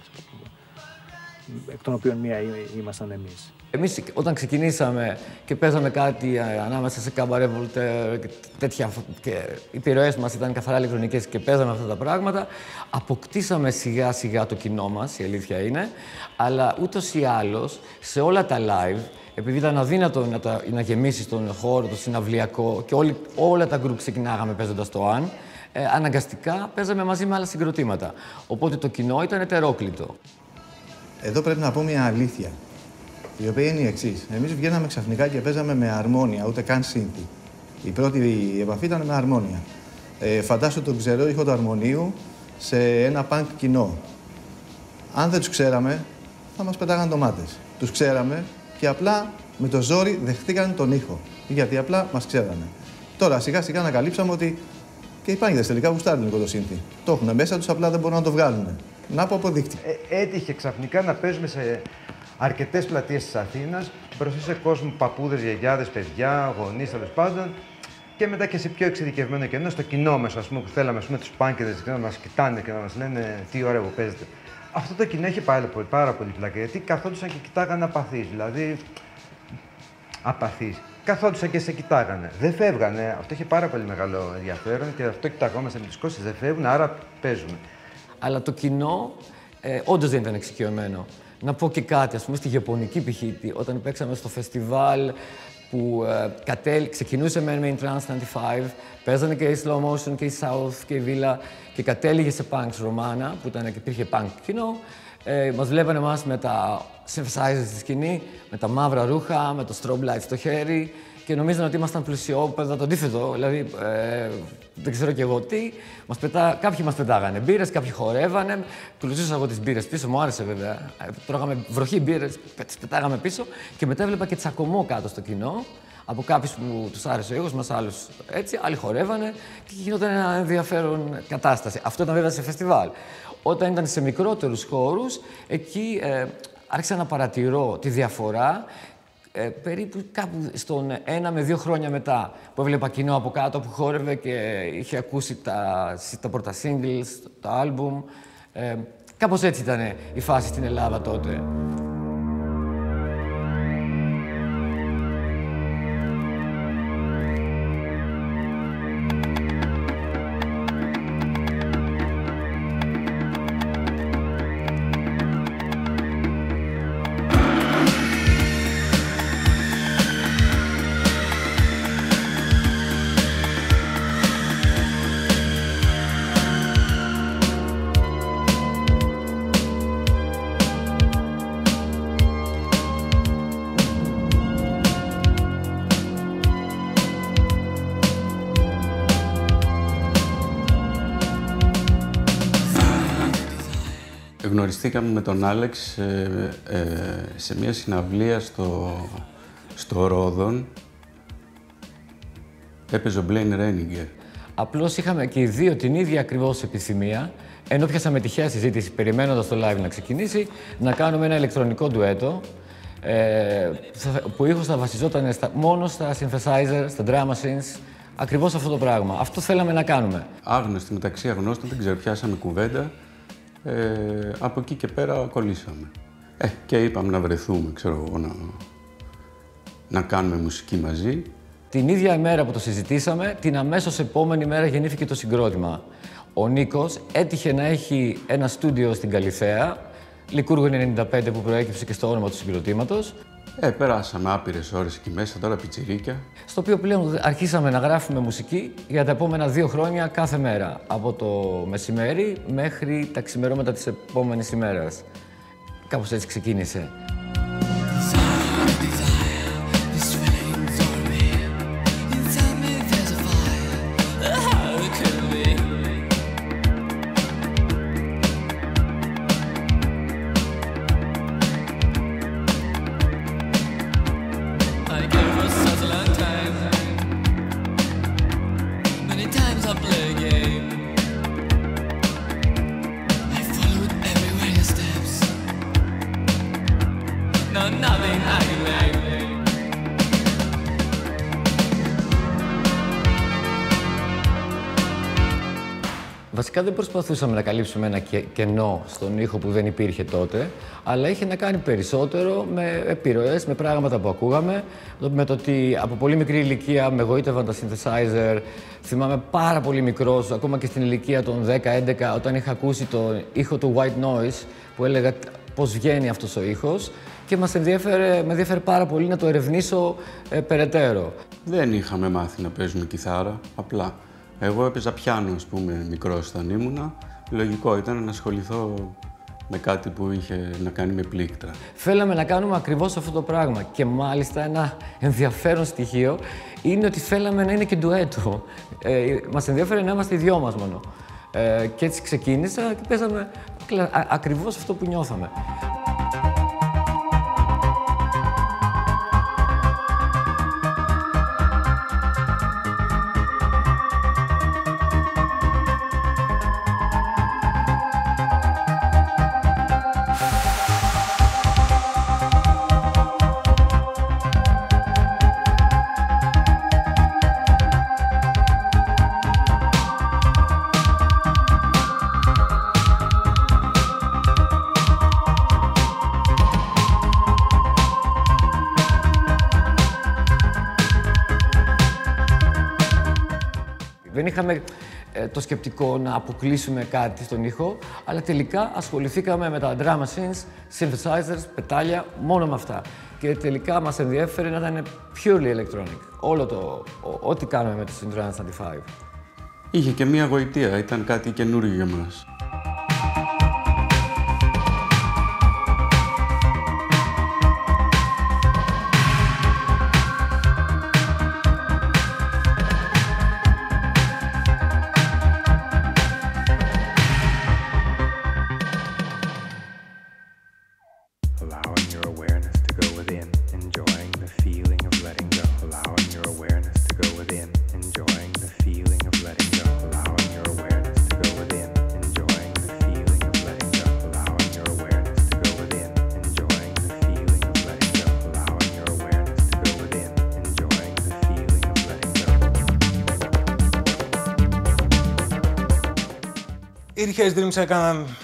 εκ των οποίων μία εί- ήμασταν εμείς. Εμείς όταν ξεκινήσαμε και παίζαμε κάτι ε, ανάμεσα σε καμπαρέ βολτέρ και τέτοια φ- και οι επιρροές μας ήταν καθαρά ηλεκτρονικές και παίζαμε αυτά τα πράγματα, αποκτήσαμε σιγά σιγά το κοινό μας, η αλήθεια είναι, αλλά ούτως ή άλλως σε όλα τα live, επειδή ήταν αδύνατο να, τα, να γεμίσεις τον χώρο, το συναυλιακό και όλοι, όλα τα group ξεκινάγαμε παίζοντας το αν, ε, αναγκαστικά παίζαμε μαζί με άλλα συγκροτήματα. Οπότε το κοινό ήταν ετερόκλητο. Εδώ πρέπει να πω μια αλήθεια, η οποία είναι η εξής. Εμείς βγαίναμε ξαφνικά και παίζαμε με αρμόνια, ούτε καν σύνθη. Η πρώτη επαφή ήταν με αρμόνια. Ε, φαντάσου τον ξερό ήχο του αρμονίου σε ένα punk κοινό. Αν δεν τους ξέραμε, θα μας πετάγαν ντομάτες. Τους ξέραμε και απλά με το ζόρι δεχτήκαν τον ήχο. Γιατί απλά μας ξέρανε. Τώρα σιγά σιγά ανακαλύψαμε ότι και οι πάνκιδε τελικά γουστάρουν λίγο το σύνθη. Το έχουν μέσα τους, απλά δεν μπορούν να το βγάλουν. Να πω αποδείκτη. Ε, έτυχε ξαφνικά να παίζουμε σε αρκετές πλατείες της Αθήνας μπροστά σε κόσμο, παππούδες, γιαγιάδες, παιδιά, γονείς τέλος πάντων. Και μετά και σε πιο εξειδικευμένο κενό, στο κοινό μας, ας πούμε, που θέλαμε ας πούμε, τους πάνκεδε να μας κοιτάνε και να μας λένε τι ωραία που παίζετε. Αυτό το κοινό έχει πάρα πολύ, πάρα πολύ πλάκα γιατί καθόντουσαν και κοιτάγανε απαθείς. Δηλαδή, απαθείς. Καθόντουσαν και σε κοιτάγανε. Δεν φεύγανε. Αυτό είχε πάρα πολύ μεγάλο ενδιαφέρον και αυτό κοιταγόμαστε με του κόσεις. Δεν φεύγουν, άρα παίζουμε. Αλλά το κοινό ε, όντως δεν ήταν εξοικειωμένο. Να πω και κάτι, ας πούμε, στη Ιαπωνική π.χ. τι- όταν παίξαμε στο φεστιβάλ που ε, κατέλ, ξεκινούσε με Main Trans 95, παίζανε και η Slow Motion και η South και η Villa και κατέληγε σε Punks Romana, που ήταν και υπήρχε punk κοινό. Ε, μας βλέπανε εμάς με τα synthesizers στη σκηνή, με τα μαύρα ρούχα, με το strobe light στο χέρι και νομίζαν ότι ήμασταν πλουσιόπεδα, το αντίθετο. Δηλαδή, ε, δεν ξέρω κι εγώ τι. Μας πετά... Κάποιοι μας πετάγανε μπύρες, κάποιοι χορεύανε. Κλουζούσα εγώ τις μπύρες πίσω, μου άρεσε βέβαια. Ε, Τρώγαμε βροχή μπύρες, τις πετάγαμε πίσω και μετά έβλεπα και τσακωμό κάτω στο κοινό. Από κάποιους που τους άρεσε ο ήχος μας, άλλους έτσι. Άλλοι χορεύανε και γινόταν ένα ενδιαφέρον κατάσταση. Αυτό ήταν βέβαια σε φεστιβάλ. Όταν ήταν σε μικρότερους χώρους, εκεί ε, άρχισα να παρατηρώ τη διαφορά ε, περίπου κάπου στον ένα με δύο χρόνια μετά που έβλεπα κοινό από κάτω που χόρευε και είχε ακούσει τα, τα πρώτα singles, το album. Ε, Κάπως έτσι ήταν η φάση στην Ελλάδα τότε. Γνωριστήκαμε με τον Άλεξ ε, ε, σε μια συναυλία στο, στο Ρόδον. Έπαιζε ο Μπλέιν Ρένιγκερ. Απλώς είχαμε και οι δύο την ίδια ακριβώς επιθυμία, ενώ πιάσαμε τυχαία συζήτηση περιμένοντας το live να ξεκινήσει, να κάνουμε ένα ηλεκτρονικό ντουέτο, ε, που ο ήχος θα βασιζόταν στα, μόνο στα synthesizer, στα drum machines, ακριβώς αυτό το πράγμα. Αυτό θέλαμε να κάνουμε. Άγνωστοι μεταξύ αγνώστων, δεν ξέρω, πιάσαμε κουβέντα. Ε, από εκεί και πέρα κολλήσαμε. Ε, και είπαμε να βρεθούμε, ξέρω εγώ, να, να κάνουμε μουσική μαζί. Την ίδια ημέρα που το συζητήσαμε, την αμέσως επόμενη μέρα γεννήθηκε το συγκρότημα. Ο Νίκος έτυχε να έχει ένα στούντιο στην Καλυθέα, Λικούργο 95 που προέκυψε και στο όνομα του συγκροτήματος, Ε, περάσαμε άπειρες ώρες εκεί μέσα, τώρα πιτσιρίκια. στο οποίο πλέον αρχίσαμε να γράφουμε μουσική για τα επόμενα δύο χρόνια κάθε μέρα. Από το μεσημέρι μέχρι τα ξημερώματα της επόμενης ημέρας. Κάπως έτσι ξεκίνησε. Προσπαθούσαμε να καλύψουμε ένα κε- κενό στον ήχο που δεν υπήρχε τότε, αλλά είχε να κάνει περισσότερο με επιρροές, με πράγματα που ακούγαμε, με το ότι από πολύ μικρή ηλικία με εγωίτευαν τα synthesizer. Θυμάμαι πάρα πολύ μικρός, ακόμα και στην ηλικία των 10-11, όταν είχα ακούσει το ήχο του white noise, που έλεγα πώς βγαίνει αυτός ο ήχος και μας ενδιέφερε, με ενδιέφερε πάρα πολύ να το ερευνήσω ε, περαιτέρω. Δεν είχαμε μάθει να παίζουμε κιθάρα, απλά. Εγώ έπαιζα πιάνο, ας πούμε, μικρός όταν ήμουνα. Λογικό ήταν να ασχοληθώ με κάτι που είχε να κάνει με πλήκτρα. Θέλαμε να κάνουμε ακριβώς αυτό το πράγμα. Και μάλιστα ένα ενδιαφέρον στοιχείο είναι ότι θέλαμε να είναι και ντουέτο. Ε, μας ενδιαφέρει να είμαστε οι δυο μας μόνο. Ε, και έτσι ξεκίνησα και παίζαμε ακλα- α- ακριβώς αυτό που νιώθαμε. Είχαμε ε, το σκεπτικό να αποκλείσουμε κάτι στον ήχο, αλλά τελικά ασχοληθήκαμε με τα drum machines, synthesizers, πετάλια, μόνο με αυτά. Και τελικά μας ενδιέφερε να ήταν purely electronic. Όλο το, ο- ό,τι κάναμε με το Syntrance 95. Είχε και μία γοητεία, ήταν κάτι καινούριο για μας. Οι Rich Dreams έκαναν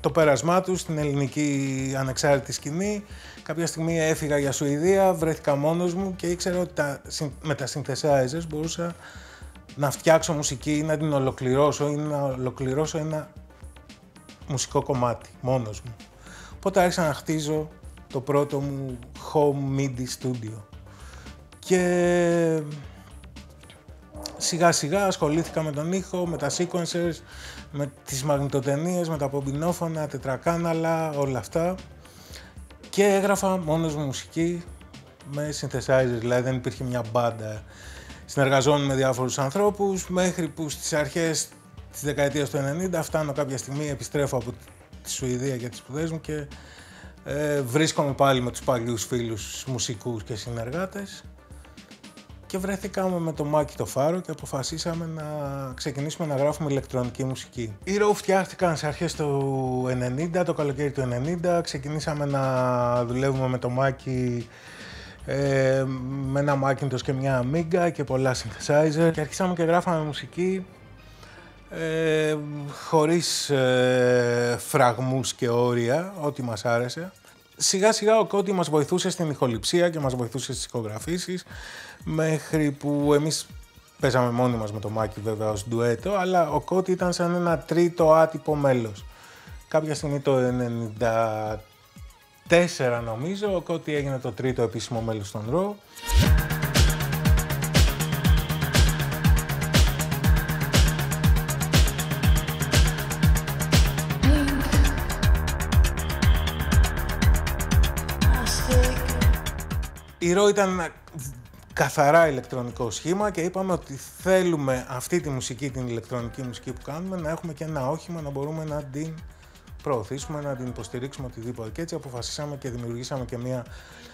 το πέρασμά τους στην ελληνική ανεξάρτητη σκηνή. Κάποια στιγμή έφυγα για Σουηδία, βρέθηκα μόνος μου και ήξερα ότι τα, συν- με τα synthesizers μπορούσα να φτιάξω μουσική ή να την ολοκληρώσω ή να ολοκληρώσω ένα μουσικό κομμάτι μόνος μου. Οπότε άρχισα να χτίζω το πρώτο μου home MIDI studio. Και σιγά σιγά ασχολήθηκα με τον ήχο, με τα sequencers, με τις μαγνητοτενίες, με τα πομπινόφωνα, τετρακάναλα, όλα αυτά. Και έγραφα μόνος μου μουσική με synthesizers, δηλαδή δεν υπήρχε μια μπάντα. Συνεργαζόμουν με διάφορους ανθρώπους, μέχρι που στις αρχές της δεκαετίας του 90 φτάνω κάποια στιγμή, επιστρέφω από τη Σουηδία για τις σπουδές μου και ε, βρίσκομαι πάλι με τους παλιούς φίλους μουσικούς και συνεργάτες και βρεθήκαμε με το Μάκη το Φάρο και αποφασίσαμε να ξεκινήσουμε να γράφουμε ηλεκτρονική μουσική. Οι Raw φτιάχτηκαν σε αρχές του 90, το καλοκαίρι του 90. Ξεκινήσαμε να δουλεύουμε με το Μάκη ε, με ένα Macintosh και μια Amiga και πολλά synthesizer και αρχίσαμε και γράφαμε μουσική ε, χωρίς ε, φραγμούς και όρια, ό,τι μας άρεσε. Σιγά σιγά ο Κόντι μας βοηθούσε στην ηχοληψία και μας βοηθούσε στις ηχογραφήσεις μέχρι που εμείς παίζαμε μόνοι μας με το Μάκη βέβαια ως ντουέτο αλλά ο Κόντι ήταν σαν ένα τρίτο άτυπο μέλος. Κάποια στιγμή το 94 νομίζω ο Κόντι έγινε το τρίτο επίσημο μέλος των Ρο. Η Ρο ήταν ένα καθαρά ηλεκτρονικό σχήμα και είπαμε ότι θέλουμε αυτή τη μουσική, την ηλεκτρονική μουσική που κάνουμε, να έχουμε και ένα όχημα να μπορούμε να την προωθήσουμε, να την υποστηρίξουμε οτιδήποτε. Και έτσι αποφασίσαμε και δημιουργήσαμε και μια,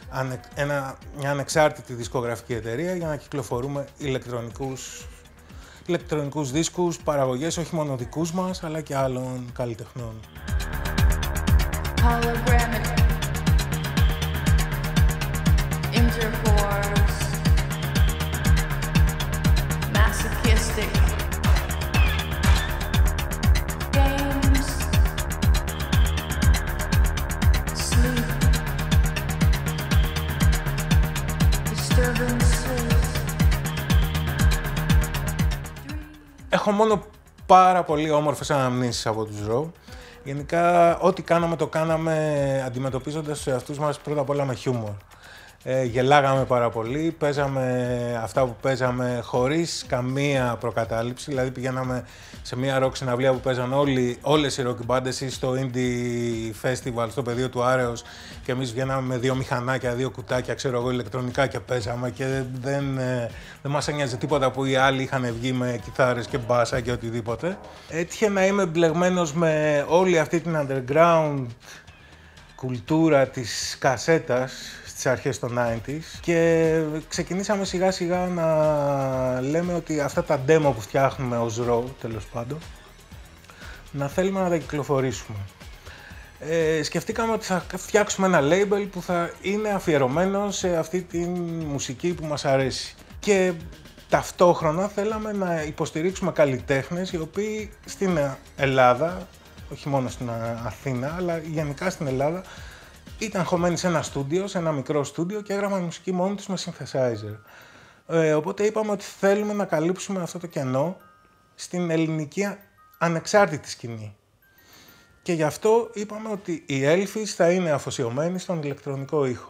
ανε, ένα, μια ανεξάρτητη δισκογραφική εταιρεία για να κυκλοφορούμε ηλεκτρονικούς, ηλεκτρονικούς δίσκους, παραγωγές όχι μόνο δικούς μας, αλλά και άλλων καλλιτεχνών. Hologramic intercourse, Έχω μόνο πάρα πολύ όμορφες αναμνήσεις από τους Ρο. Γενικά, ό,τι κάναμε το κάναμε αντιμετωπίζοντας τους εαυτούς μας πρώτα απ' όλα με χιούμορ. Ε, γελάγαμε πάρα πολύ, παίζαμε αυτά που παίζαμε χωρίς καμία προκατάληψη, δηλαδή πηγαίναμε σε μια rock συναυλία που παίζαν όλοι, όλες οι rock μπάντες ή στο Indie Festival στο πεδίο του Άρεος. Και εμείς βγαίναμε με δύο μηχανάκια, δύο κουτάκια, ξέρω εγώ, ηλεκτρονικά και παίζαμε. Και δεν, ε, δεν μας ένοιαζε τίποτα που οι άλλοι είχαν βγει με κιθάρες και μπάσα και οτιδήποτε. Έτυχε να είμαι μπλεγμένος με όλη αυτή την underground κουλτούρα της κασέτας στις αρχές των 90s και ξεκινήσαμε σιγά σιγά να λέμε ότι αυτά τα demo που φτιάχνουμε ως RAW τέλος πάντων να θέλουμε να τα κυκλοφορήσουμε. Ε, σκεφτήκαμε ότι θα φτιάξουμε ένα label που θα είναι αφιερωμένο σε αυτή τη μουσική που μας αρέσει. Και ταυτόχρονα θέλαμε να υποστηρίξουμε καλλιτέχνες οι οποίοι στην Ελλάδα, όχι μόνο στην Αθήνα, αλλά γενικά στην Ελλάδα, ήταν χωμένοι σε ένα στούντιο, σε ένα μικρό στούντιο και έγραφαν μουσική μόνοι τους με synthesizer. Ε, οπότε είπαμε ότι θέλουμε να καλύψουμε αυτό το κενό στην ελληνική ανεξάρτητη σκηνή. Και γι' αυτό είπαμε ότι οι Elfis θα είναι αφοσιωμένοι στον ηλεκτρονικό ήχο.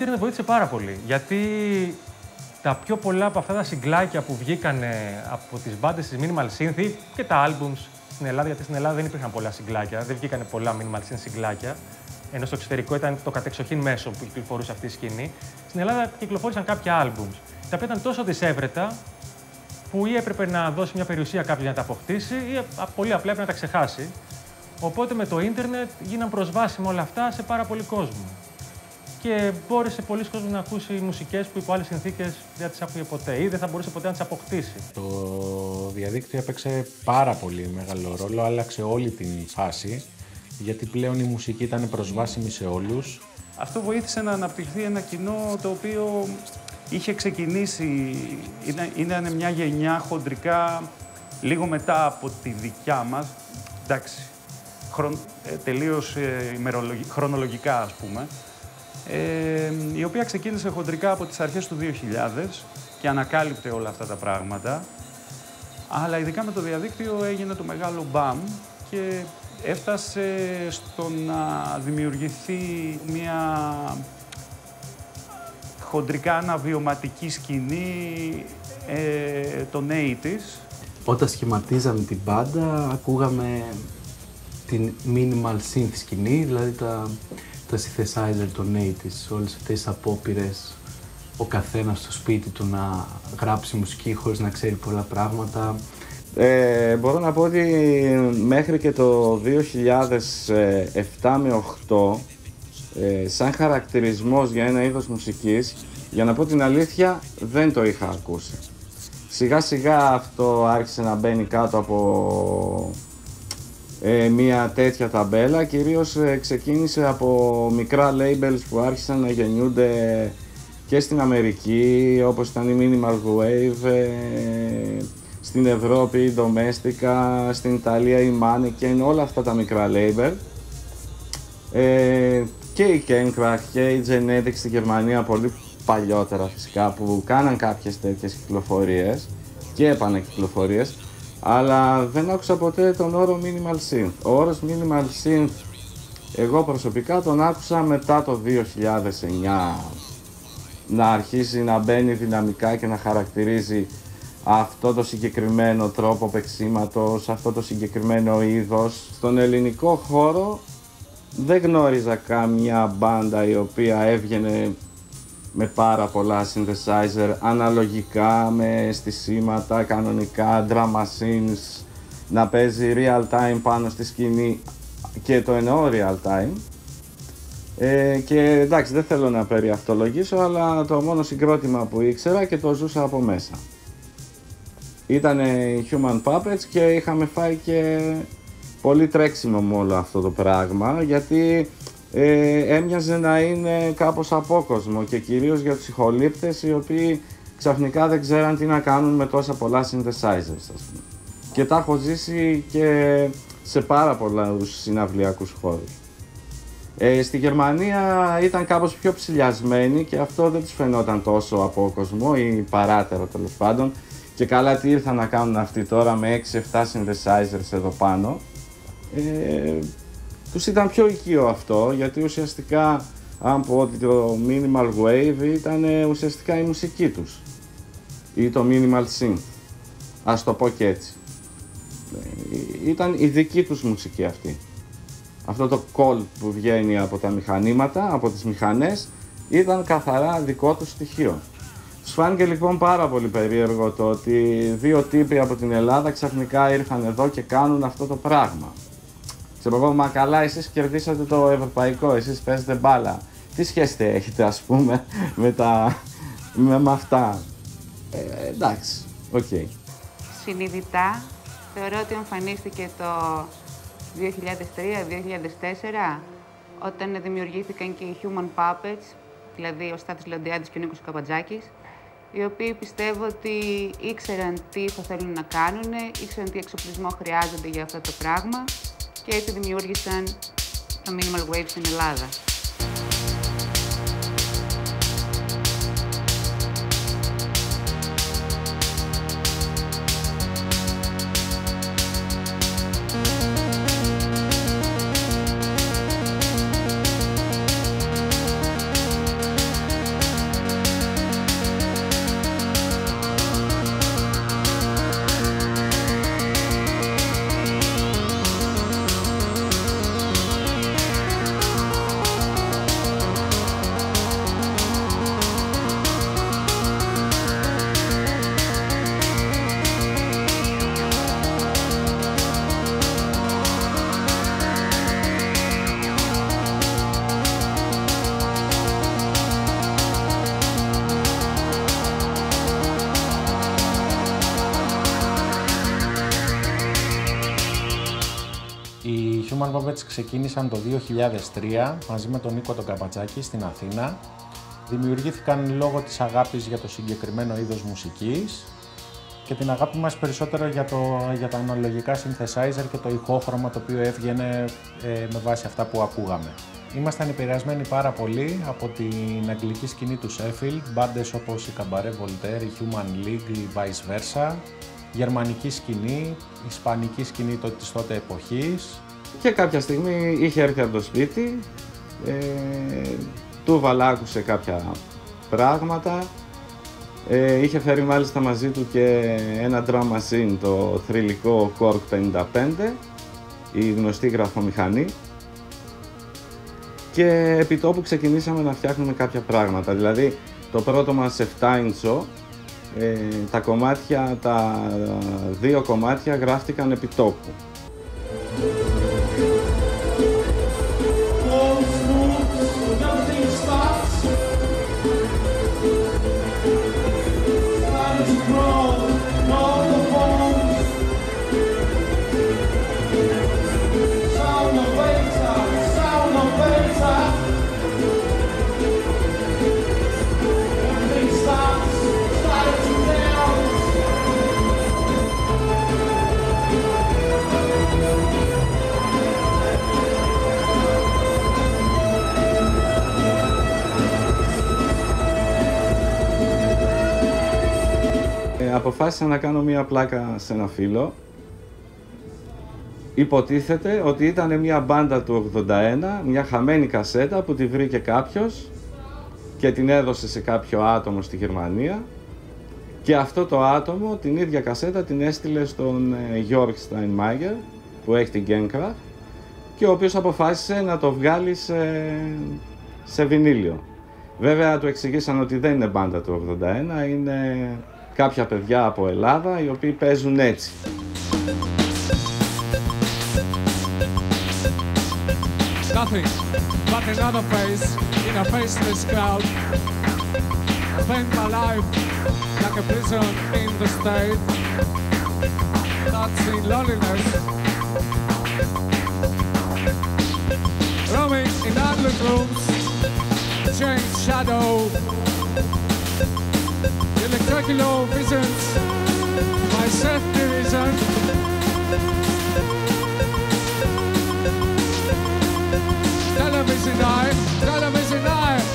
Ίντερνετ βοήθησε πάρα πολύ. Γιατί τα πιο πολλά από αυτά τα συγκλάκια που βγήκαν από τις μπάντες της Minimal Synth και τα albums στην Ελλάδα, γιατί στην Ελλάδα δεν υπήρχαν πολλά συγκλάκια, δεν βγήκαν πολλά Minimal Synth συγκλάκια, ενώ στο εξωτερικό ήταν το κατεξοχήν μέσο που κυκλοφορούσε αυτή η σκηνή. Στην Ελλάδα κυκλοφόρησαν κάποια albums, τα οποία ήταν τόσο δυσέβρετα που ή έπρεπε να δώσει μια περιουσία κάποιος για να τα αποκτήσει ή α- πολύ απλά έπρεπε να τα ξεχάσει. Οπότε με το ίντερνετ γίναν προσβάσιμα όλα αυτά σε πάρα πολύ κόσμο. Και μπόρεσε πολλοί κόσμος να ακούσει μουσικές που υπό άλλες συνθήκες δεν τις άκουγε ποτέ ή δεν θα μπορούσε ποτέ να τις αποκτήσει. Το διαδίκτυο έπαιξε πάρα πολύ μεγάλο ρόλο, άλλαξε όλη την φάση, γιατί πλέον η μουσική ήταν προσβάσιμη σε όλους. Αυτό βοήθησε να αναπτυχθεί ένα κοινό το οποίο είχε ξεκινήσει, είναι, είναι μια γενιά χοντρικά λίγο μετά από τη δικιά μας, εντάξει, χρον, ε, τελείως ε, ημερολογι- χρονολογικά ας πούμε, ε, η οποία ξεκίνησε χοντρικά από τις αρχές του 2000 και ανακάλυπτε όλα αυτά τα πράγματα, αλλά ειδικά με το διαδίκτυο έγινε το μεγάλο μπαμ και έφτασε στο να δημιουργηθεί μια χοντρικά αναβιωματική σκηνή ε, των 80's. Όταν σχηματίζαμε την μπάντα, ακούγαμε την minimal synth σκηνή, δηλαδή τα, τα synthesizer των 80's, όλες αυτές τις απόπειρες, ο καθένας στο σπίτι του να γράψει μουσική χωρίς να ξέρει πολλά πράγματα. Ε, μπορώ να πω ότι μέχρι και το 2007 με 8 ε, σαν χαρακτηρισμός για ένα είδος μουσικής, για να πω την αλήθεια, δεν το είχα ακούσει. Σιγά σιγά αυτό άρχισε να μπαίνει κάτω από ε, μια τέτοια ταμπέλα, κυρίως ε, ξεκίνησε από μικρά labels που άρχισαν να γεννιούνται και στην Αμερική, όπως ήταν η Minimal Wave, ε, στην Ευρώπη η Domestica, στην Ιταλία η Mannequin, όλα αυτά τα μικρά label. Ε, και η Kenkrach και η Genetic στη Γερμανία πολύ παλιότερα φυσικά που κάναν κάποιες τέτοιες κυκλοφορίες και επανακυκλοφορίες αλλά δεν άκουσα ποτέ τον όρο Minimal Synth. Ο όρος Minimal Synth εγώ προσωπικά τον άκουσα μετά το 2009 να αρχίσει να μπαίνει δυναμικά και να χαρακτηρίζει αυτό το συγκεκριμένο τρόπο παίξήματος, αυτό το συγκεκριμένο είδος. Στον ελληνικό χώρο δεν γνώριζα κάμια μπάντα η οποία έβγαινε με πάρα πολλά synthesizer αναλογικά με στισίματα, κανονικά, drum machines, να παίζει real time πάνω στη σκηνή και το εννοώ real time. Ε, και εντάξει, δεν θέλω να περιαυτολογήσω, αλλά το μόνο συγκρότημα που ήξερα και το ζούσα από μέσα. Ήταν οι Human Puppets και είχαμε φάει και πολύ τρέξιμο με όλο αυτό το πράγμα, γιατί ε, έμοιαζε να είναι κάπως απόκοσμο και κυρίως για τους ηχολήπτες οι οποίοι ξαφνικά δεν ξέραν τι να κάνουν με τόσα πολλά synthesizers, ας πούμε. Και τα έχω ζήσει και σε πάρα πολλούς συναυλιακούς χώρους. Ε, στη Γερμανία ήταν κάπως πιο ψηλιασμένοι και αυτό δεν τους φαινόταν τόσο απόκοσμο ή παράτερο τέλος πάντων. Και καλά τι ήρθαν να κάνουν αυτοί τώρα με 6-7 synthesizers εδώ πάνω. Ε, τους ήταν πιο οικείο αυτό, γιατί ουσιαστικά, αν πω ότι το Minimal Wave ήταν ε, ουσιαστικά η μουσική τους. Ή το Minimal Synth. Ας το πω και έτσι. Ε, Ήταν η δική τους μουσική αυτή. Αυτό το call που βγαίνει από τα μηχανήματα, από τις μηχανές, ήταν καθαρά δικό τους στοιχείο. Τους φάνηκε λοιπόν πάρα πολύ περίεργο το ότι δύο τύποι από την Ελλάδα ξαφνικά ήρθαν εδώ και κάνουν αυτό το πράγμα. Ξέρω εγώ, μα καλά, εσείς κερδίσατε το ευρωπαϊκό, εσείς παίζετε μπάλα. Τι σχέση έχετε, ας πούμε, με, τα, με, με αυτά; Ε, εντάξει, οκ. συνειδητά θεωρώ ότι εμφανίστηκε το 2003-2004 όταν δημιουργήθηκαν και οι Human Puppets, δηλαδή ο Στάθης Λοντιάδης και ο Νίκος Καπατζάκης, οι οποίοι πιστεύω ότι ήξεραν τι θα θέλουν να κάνουν, ήξεραν τι εξοπλισμό χρειάζονται για αυτό το πράγμα και έτσι δημιούργησαν το Minimal Wave στην Ελλάδα. Human Puppets ξεκίνησαν το 2003 μαζί με τον Νίκο τον Καπατσάκη στην Αθήνα. Δημιουργήθηκαν λόγω της αγάπης για το συγκεκριμένο είδος μουσικής και την αγάπη μας περισσότερο για, το, για τα αναλογικά synthesizer και το ηχόχρωμα το οποίο έβγαινε ε, με βάση αυτά που ακούγαμε. Ήμασταν επηρεασμένοι πάρα πολύ από την αγγλική σκηνή του Sheffield, μπάντες όπως η Cabaret Voltaire, η Human League, η Vice Versa, γερμανική σκηνή, ισπανική σκηνή το- της τότε εποχής. Και κάποια στιγμή είχε έρθει από το σπίτι, ε, του βαλάκουσε κάποια πράγματα. Ε, είχε φέρει μάλιστα μαζί του και ένα drum machine, το θρηλυκό Korg 55, η γνωστή γραφομηχανή. Και επί τόπου ξεκινήσαμε να φτιάχνουμε κάποια πράγματα. Δηλαδή, το πρώτο μας 7 inch ε, τα κομμάτια, τα δύο κομμάτια γράφτηκαν επί τόπου. Αποφάσισα να κάνω μία πλάκα σε ένα φίλο. Υποτίθεται ότι ήταν μια μπάντα του 81, μια χαμένη κασέτα που τη βρήκε κάποιος και την έδωσε σε κάποιο άτομο στη Γερμανία και αυτό το άτομο την ίδια κασέτα την έστειλε στον ε, Jörg Steinmeier που έχει την Genkraft και ο οποίος αποφάσισε να το βγάλει σε, σε βινίλιο. Βέβαια του εξηγήσαν ότι δεν είναι μπάντα του 81, είναι κάποια παιδιά από Ελλάδα οι οποίοι παίζουν έτσι. Nothing but another face in a faceless crowd. I spend my life like a prison in the state. That's in loneliness. Roaming in ugly rooms, change shadow. The Rectangular Visions by Seth Division. Television Eye, Television Eye.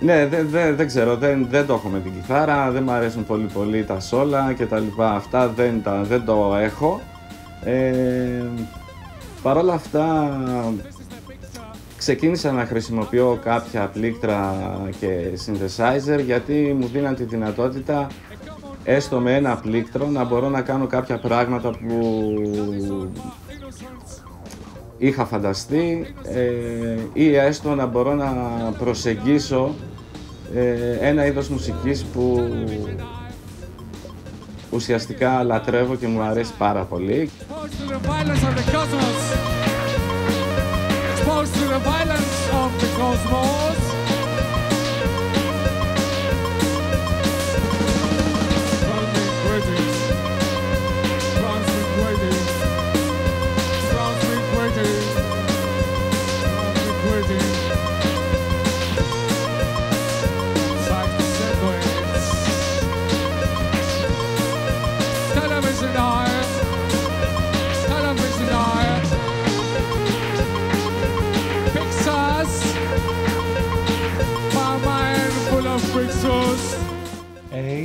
Ναι, δεν δεν- δεν ξέρω, δεν, δεν το έχω με την κιθάρα, δεν μου αρέσουν πολύ πολύ τα σόλα και τα λοιπά. Αυτά δεν, τα, δεν το έχω. Ε, Παρ' όλα αυτά, ξεκίνησα να χρησιμοποιώ κάποια πλήκτρα και synthesizer γιατί μου δίναν τη δυνατότητα έστω με ένα πλήκτρο να μπορώ να κάνω κάποια πράγματα που είχα φανταστεί ε, ή έστω να μπορώ να προσεγγίσω ε, ένα είδος μουσικής που ουσιαστικά λατρεύω και μου αρέσει πάρα πολύ. Exposed to the violence of the cosmos.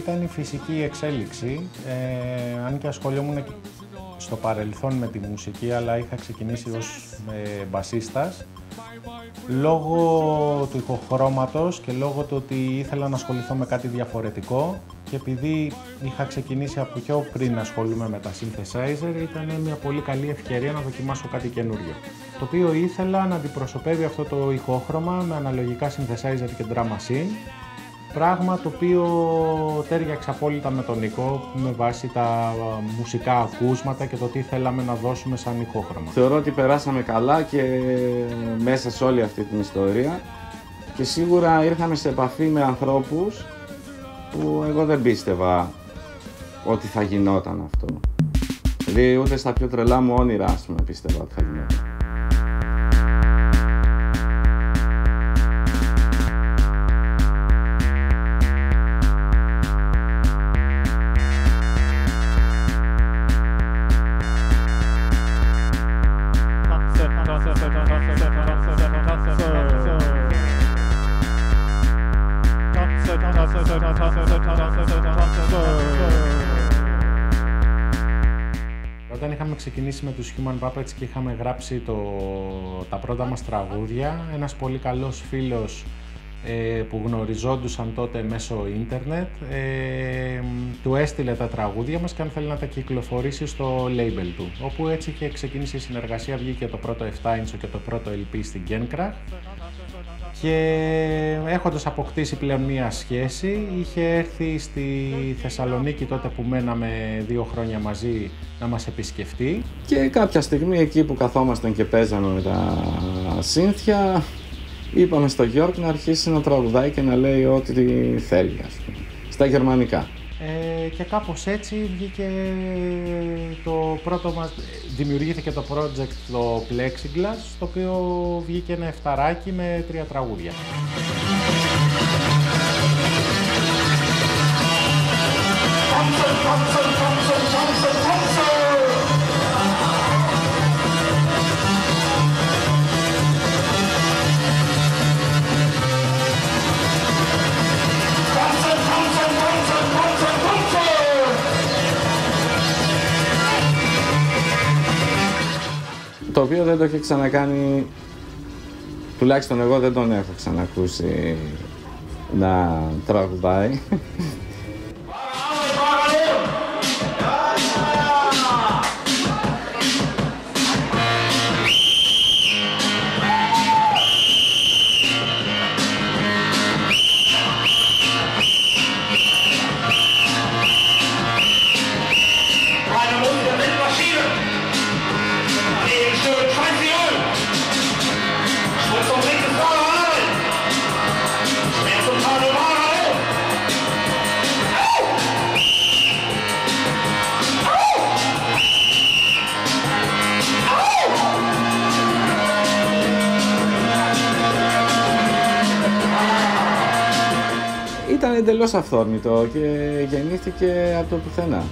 Ήταν η φυσική εξέλιξη, ε, αν και ασχολιόμουν και στο παρελθόν με τη μουσική, αλλά είχα ξεκινήσει ως ε, μπασίστας. Λόγω του ηχοχρώματος και λόγω του ότι ήθελα να ασχοληθώ με κάτι διαφορετικό και επειδή είχα ξεκινήσει από πιο πριν να ασχολούμαι με τα synthesizer ήταν μια πολύ καλή ευκαιρία να δοκιμάσω κάτι καινούριο. Το οποίο ήθελα να αντιπροσωπεύει αυτό το ηχόχρωμα με αναλογικά synthesizer και drum machine Πράγμα το οποίο τέριαξε απόλυτα με τον Νικό με βάση τα α, μουσικά ακούσματα και το τι θέλαμε να δώσουμε σαν ηχόχρωμα. Θεωρώ ότι περάσαμε καλά και μέσα σε όλη αυτή την ιστορία και σίγουρα ήρθαμε σε επαφή με ανθρώπους που εγώ δεν πίστευα ότι θα γινόταν αυτό. Δηλαδή ούτε στα πιο τρελά μου όνειρα ας πούμε πίστευα ότι θα γινόταν. Ξεκινήσει με τους Human Puppets και είχαμε γράψει το, τα πρώτα μας τραγούδια, ένας πολύ καλός φίλος ε, που γνωριζόντουσαν τότε μέσω ίντερνετ ε, του έστειλε τα τραγούδια μας και αν θέλει να τα κυκλοφορήσει στο label του. Όπου έτσι και ξεκίνησε η συνεργασία, βγήκε το πρώτο 7 inch και το πρώτο LP στην Genkrach και έχοντας αποκτήσει πλέον μία σχέση, είχε έρθει στη Θεσσαλονίκη τότε που μέναμε δύο χρόνια μαζί να μας επισκεφτεί. Και κάποια στιγμή εκεί που καθόμασταν και παίζαμε με τα σύνθια, είπαμε στο Γιώργο να αρχίσει να τραγουδάει και να λέει ό,τι θέλει, ας πούμε, στα γερμανικά. Ε, και κάπως έτσι βγήκε το πρώτο μας, δημιουργήθηκε το project το Plexiglass, το οποίο βγήκε ένα εφταράκι με τρία τραγούδια. Το οποίο δεν το έχει ξανακάνει, τουλάχιστον εγώ δεν τον έχω ξανακούσει να τραγουδάει. Εντελώς αυθόρμητο και γεννήθηκε από το πουθενά.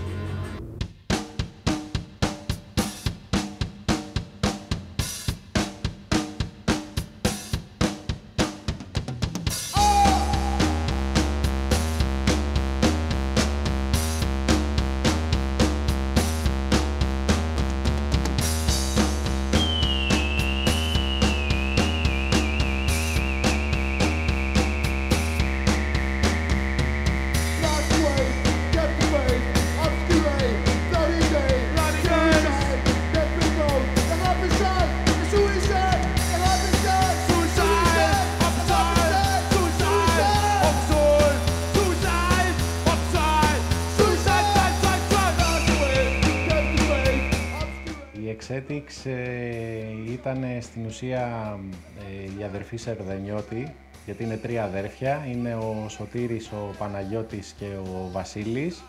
Η Exetics ε, ήταν στην ουσία ε, η αδερφή Σερδενιώτη, γιατί είναι τρία αδέρφια. Είναι ο Σωτήρης, ο Παναγιώτης και ο Βασίλης,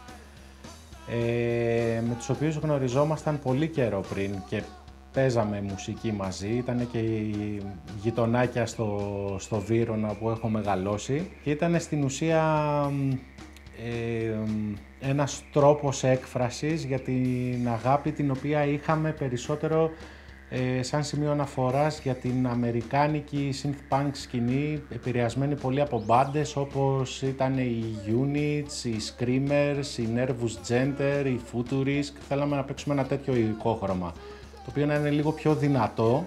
ε, με τους οποίους γνωριζόμασταν πολύ καιρό πριν και παίζαμε μουσική μαζί. Ήταν και οι γειτονάκια στο, στο Βύρονα που έχω μεγαλώσει. Και ήταν στην ουσία ε, ένας τρόπος έκφρασης για την αγάπη την οποία είχαμε περισσότερο ε, σαν σημείο αναφοράς για την αμερικάνικη synth-punk σκηνή επηρεασμένη πολύ από μπάντες όπως ήταν οι Units, οι Screamers, οι Nervous Genter, οι Futurisk. Θέλαμε να παίξουμε ένα τέτοιο υλικόχρωμα το οποίο να είναι λίγο πιο δυνατό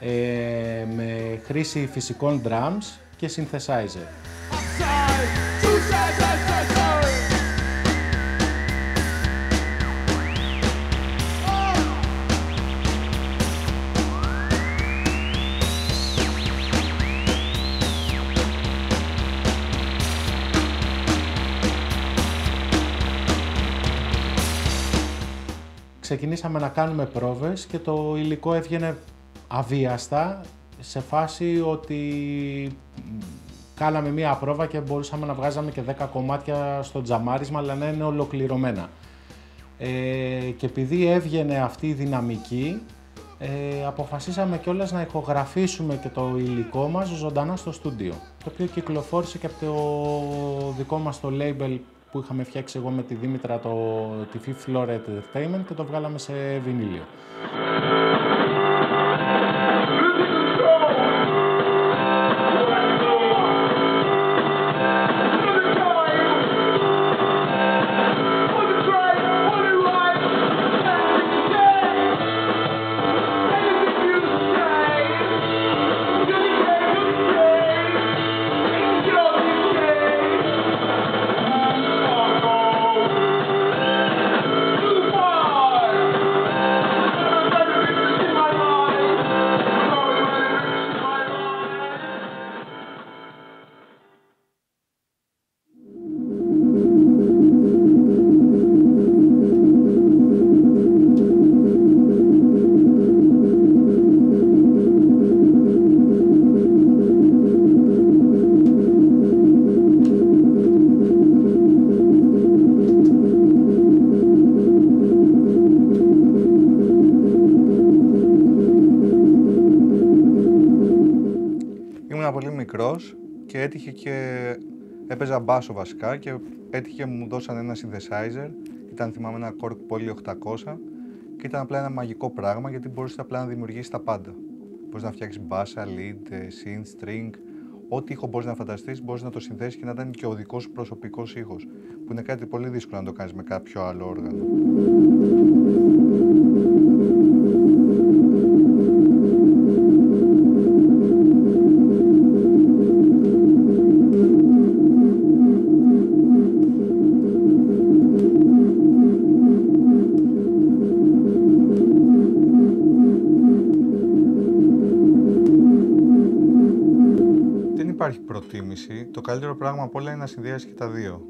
ε, με χρήση φυσικών drums και synthesizer. Ξεκινήσαμε να κάνουμε πρόβες και το υλικό έβγαινε αβίαστα σε φάση ότι κάναμε μία πρόβα και μπορούσαμε να βγάζαμε και 10 κομμάτια στο τζαμάρισμα αλλά να είναι ολοκληρωμένα. Ε, και επειδή έβγαινε αυτή η δυναμική, ε, αποφασίσαμε κιόλας να ηχογραφήσουμε και το υλικό μας ζωντανά στο στούντιο, το οποίο κυκλοφόρησε και από το δικό μας το label που είχαμε φτιάξει εγώ με τη Δήμητρα το, τη Fifth Floor Entertainment και το βγάλαμε σε βινίλιο. Έτυχε και έπαιζα μπάσο βασικά και έτυχε και μου δώσαν ένα synthesizer. Ήταν θυμάμαι ένα Korg Poly 800 και ήταν απλά ένα μαγικό πράγμα γιατί μπορούσε απλά να δημιουργήσεις τα πάντα. Μπορείς να φτιάξεις μπάσα, lead, ε, synth, string, ό,τι ήχο μπορείς να φανταστείς μπορείς να το συνδέσεις και να ήταν και ο δικός σου προσωπικός ήχος, που είναι κάτι πολύ δύσκολο να το κάνεις με κάποιο άλλο όργανο. Προτίμηση. Το καλύτερο πράγμα από όλα είναι να συνδυάσει και τα δύο.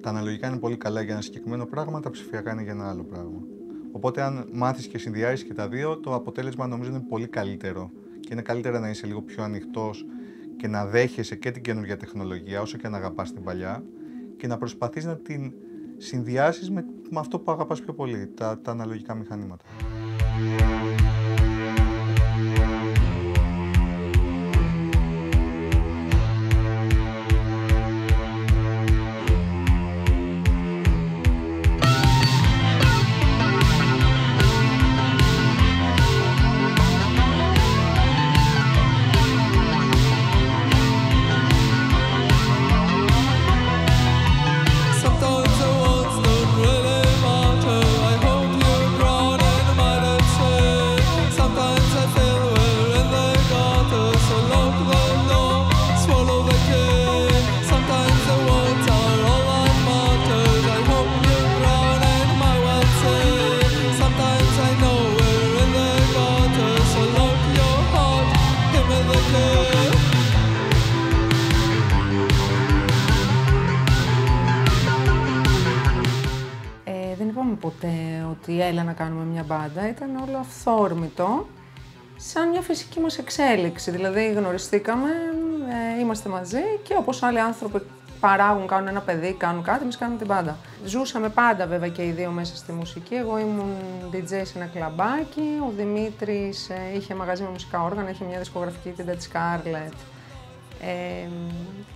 Τα αναλογικά είναι πολύ καλά για ένα συγκεκριμένο πράγμα, τα ψηφιακά είναι για ένα άλλο πράγμα. Οπότε, αν μάθεις και συνδυάσεις και τα δύο, το αποτέλεσμα νομίζω είναι πολύ καλύτερο. Και είναι καλύτερα να είσαι λίγο πιο ανοιχτός και να δέχεσαι και την καινούργια τεχνολογία, όσο και να αγαπάς την παλιά, και να προσπαθείς να την συνδυάσεις με, με αυτό που αγαπάς πιο πολύ, τα, τα αναλογικά μηχανήματα. Μπάντα. Ήταν όλο αυθόρμητο, σαν μια φυσική μας εξέλιξη. Δηλαδή γνωριστήκαμε, ε, είμαστε μαζί και όπως άλλοι άνθρωποι παράγουν, κάνουν ένα παιδί, κάνουν κάτι, εμείς κάνουμε την μπάντα. Ζούσαμε πάντα βέβαια και οι δύο μέσα στη μουσική. Εγώ ήμουν DJ σε ένα κλαμπάκι, ο Δημήτρης ε, είχε μαγαζί με μουσικά όργανα, είχε μια δισκογραφική την Dead Scarlet ε,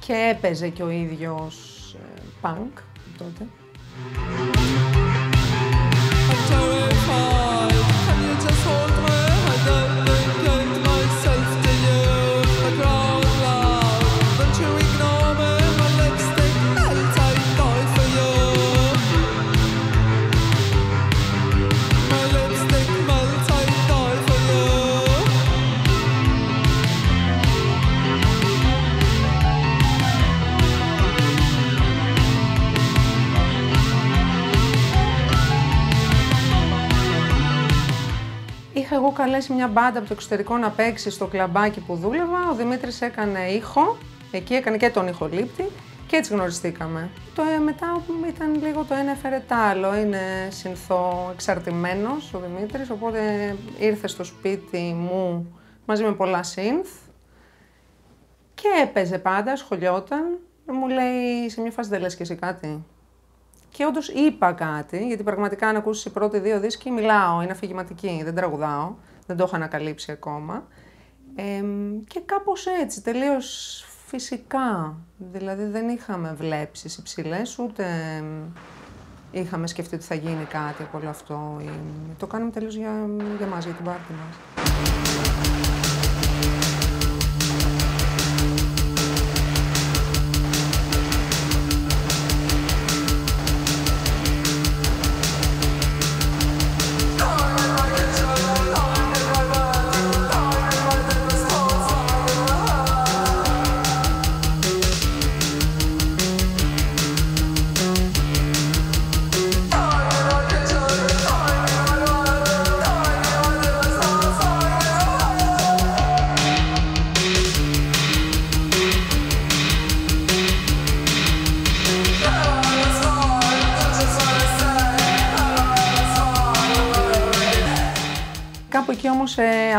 και έπαιζε και ο ίδιος ε, punk τότε. terrified. Είχα εγώ καλέσει μια μπάντα από το εξωτερικό να παίξει στο κλαμπάκι που δούλευα. Ο Δημήτρης έκανε ήχο, εκεί έκανε και τον ηχολήπτη και έτσι γνωριστήκαμε. Το ε, μετά ήταν λίγο το ένα έφερε τ' άλλο. Είναι συνθό εξαρτημένος ο Δημήτρης, οπότε ήρθε στο σπίτι μου μαζί με πολλά συνθ και έπαιζε πάντα, σχολιόταν. Μου λέει σε μια φάση δεν λες και εσύ κάτι; Και όντως είπα κάτι, γιατί πραγματικά αν ακούσεις οι πρώτοι δύο δίσκοι, μιλάω, είναι αφηγηματική, δεν τραγουδάω, δεν το έχω ανακαλύψει ακόμα. Εμ, και κάπως έτσι, τελείως φυσικά. Δηλαδή δεν είχαμε βλέψεις υψηλές, ούτε εμ, είχαμε σκεφτεί ότι θα γίνει κάτι από όλο αυτό. Ή- Το κάναμε τελείως για, για μας, για την πάρτι μας.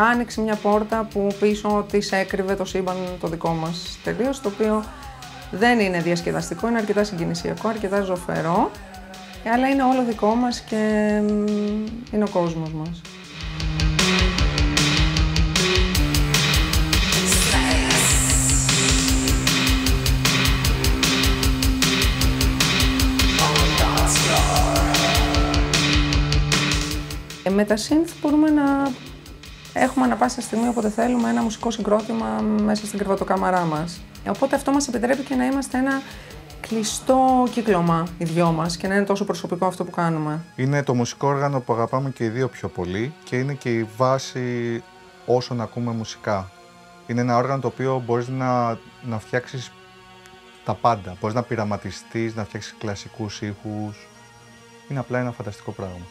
Άνοιξε μια πόρτα που πίσω της έκρυβε το σύμπαν το δικό μας τελείως, το οποίο δεν είναι διασκεδαστικό, είναι αρκετά συγκινησιακό, αρκετά ζωφερό, ε, αλλά είναι όλο δικό μας και μ, είναι ο κόσμος μας. Ε, με τα synth μπορούμε να έχουμε ανα πάσα στιγμή όποτε θέλουμε ένα μουσικό συγκρότημα μέσα στην κρεβατοκάμαρά μας. Ε, Οπότε αυτό μας επιτρέπει και να είμαστε ένα κλειστό κύκλωμα οι δυο μας και να είναι τόσο προσωπικό αυτό που κάνουμε. Είναι το μουσικό όργανο που αγαπάμε και οι δύο πιο πολύ και είναι και η βάση όσων ακούμε μουσικά. Είναι ένα όργανο το οποίο μπορείς να, να φτιάξεις τα πάντα. Μπορείς να πειραματιστείς, να φτιάξεις κλασικούς ήχους. Είναι απλά ένα φανταστικό πράγμα.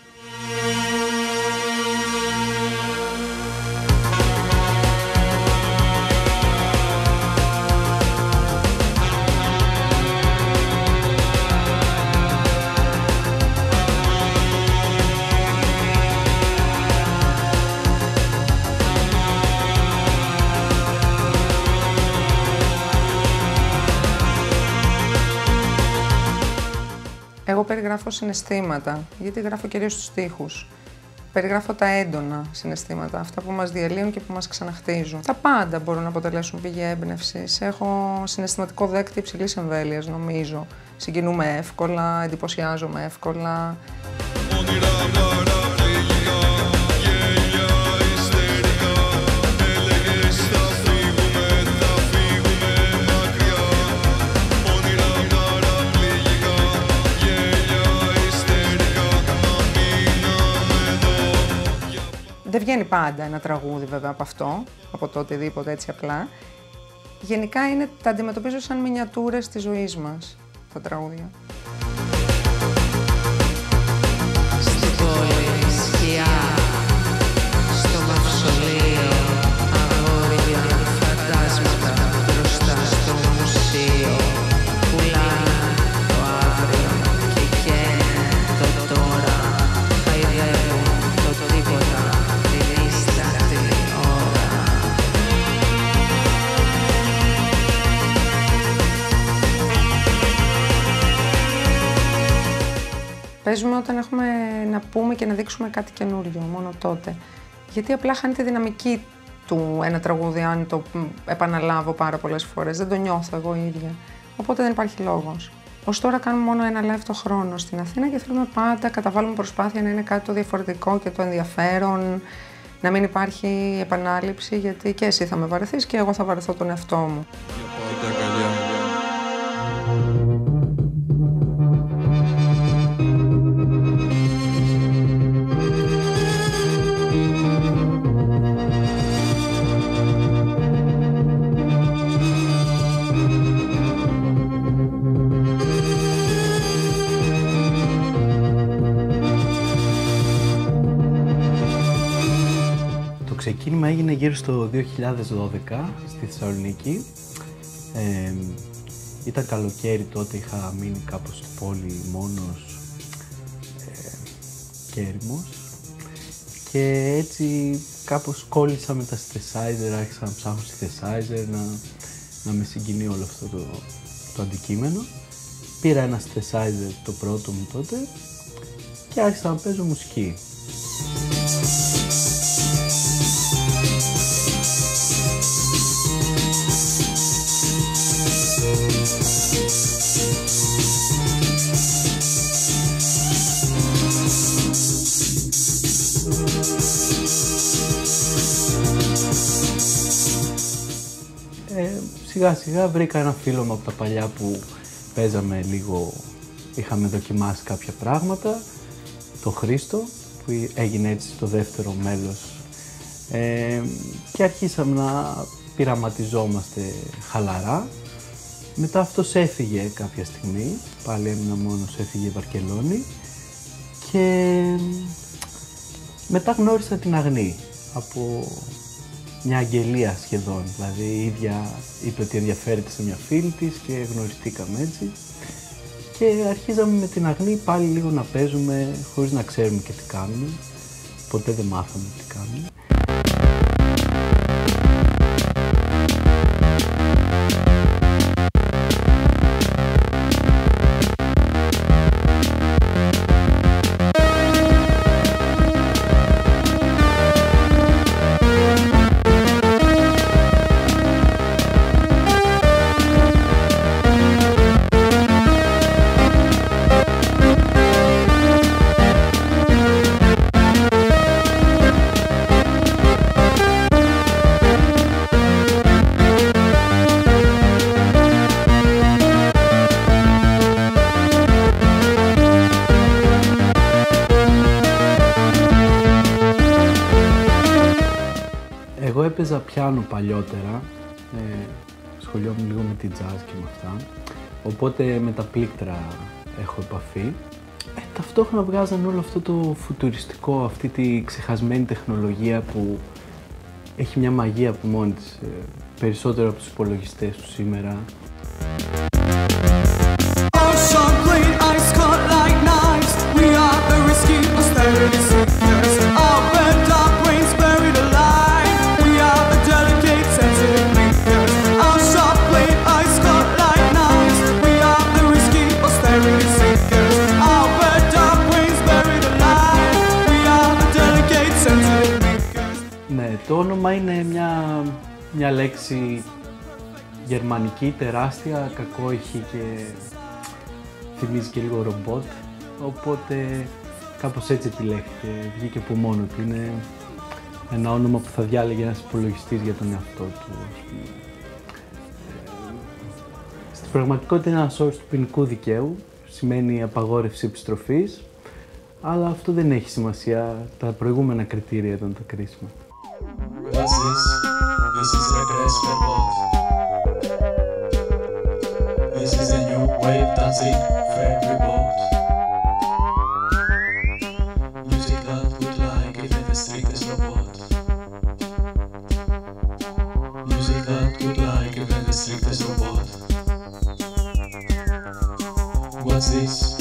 Εγώ περιγράφω συναισθήματα, γιατί γράφω κυρίως τους στίχους. Περιγράφω τα έντονα συναισθήματα, αυτά που μας διαλύουν και που μας ξαναχτίζουν. Τα πάντα μπορούν να αποτελέσουν πηγή έμπνευσης. Έχω συναισθηματικό δέκτη υψηλής εμβέλειας, νομίζω. Συγκινούμε εύκολα, εντυπωσιάζομαι εύκολα. Δεν βγαίνει πάντα ένα τραγούδι βέβαια από αυτό, από το οτιδήποτε έτσι απλά. Γενικά είναι, τα αντιμετωπίζω σαν μινιατούρες της ζωής μας, τα τραγούδια. Παίζουμε όταν έχουμε να πούμε και να δείξουμε κάτι καινούριο, μόνο τότε. Γιατί απλά χάνει τη δυναμική του ένα τραγούδι, αν το μ, επαναλάβω πάρα πολλές φορές. Δεν το νιώθω εγώ η ίδια. Οπότε δεν υπάρχει λόγος. Ως τώρα κάνουμε μόνο ένα live το χρόνο στην Αθήνα και θέλουμε πάντα, καταβάλουμε προσπάθεια να είναι κάτι το διαφορετικό και το ενδιαφέρον, να μην υπάρχει επανάληψη, γιατί και εσύ θα με βαρεθείς και εγώ θα βαρεθώ τον εαυτό μου. Ξεκίνημα έγινε γύρω στο 2012 στη Θεσσαλονίκη. Ε, ήταν καλοκαίρι τότε, είχα μείνει κάπως στην πόλη μόνος ε, και έρημος. Και έτσι κάπως κόλλησα με τα synthesizer, άρχισα να ψάχνω synthesizer, να, να με συγκινεί όλο αυτό το, το αντικείμενο. Πήρα ένα synthesizer το πρώτο μου τότε και άρχισα να παίζω μουσική. Σιγά σιγά βρήκα ένα φίλο μου από τα παλιά που παίζαμε λίγο, είχαμε δοκιμάσει κάποια πράγματα, το Χρήστο, που έγινε έτσι το δεύτερο μέλος. Ε, και αρχίσαμε να πειραματιζόμαστε χαλαρά. Μετά αυτός έφυγε κάποια στιγμή, πάλι έμεινα μόνος, έφυγε η Βαρκελόνη. Και μετά γνώρισα την Αγνή από μια αγγελία σχεδόν. Δηλαδή η ίδια είπε ότι ενδιαφέρεται σε μια φίλη της και γνωριστήκαμε έτσι. Και αρχίζαμε με την Αγνή πάλι λίγο να παίζουμε χωρίς να ξέρουμε και τι κάνουμε. Ποτέ δεν μάθαμε τι κάνουμε. Και με αυτά, οπότε με τα πλήκτρα έχω επαφή. Ε, ταυτόχρονα βγάζαν όλο αυτό το φουτουριστικό, αυτή τη ξεχασμένη τεχνολογία που έχει μια μαγεία από μόνη της, ε, περισσότερο από τους υπολογιστές του σήμερα. Ocean clean, ice cut like knives. We are the risky είναι μια, μια λέξη γερμανική, τεράστια, κακόηχη και θυμίζει και λίγο ρομπότ. Οπότε κάπως έτσι επιλέχθηκε, βγήκε από μόνο του. Είναι ένα όνομα που θα διάλεγε ένας υπολογιστής για τον εαυτό του. ας πούμε. Ε, Στην πραγματικότητα είναι ένας όρος του ποινικού δικαίου, σημαίνει απαγόρευση επιστροφής, αλλά αυτό δεν έχει σημασία. Τα προηγούμενα κριτήρια ήταν τα κρίσιμα. This is this is aggressive box. This is a new wave dancing fairy box. Music that would like if it is strictest robot. Music that would like if it is strictest robot. What's this?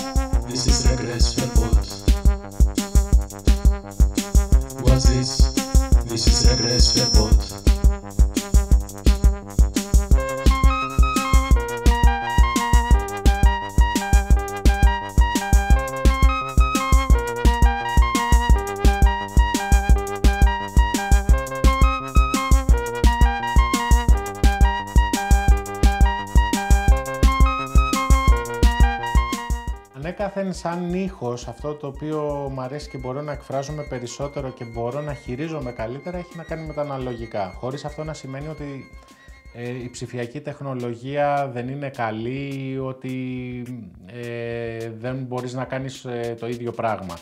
Σαν ήχος, αυτό το οποίο μου αρέσει και μπορώ να εκφράζομαι περισσότερο και μπορώ να χειρίζομαι καλύτερα, έχει να κάνει με τα αναλογικά. Χωρίς αυτό να σημαίνει ότι ε, η ψηφιακή τεχνολογία δεν είναι καλή, ότι ε, δεν μπορείς να κάνεις ε, το ίδιο πράγμα.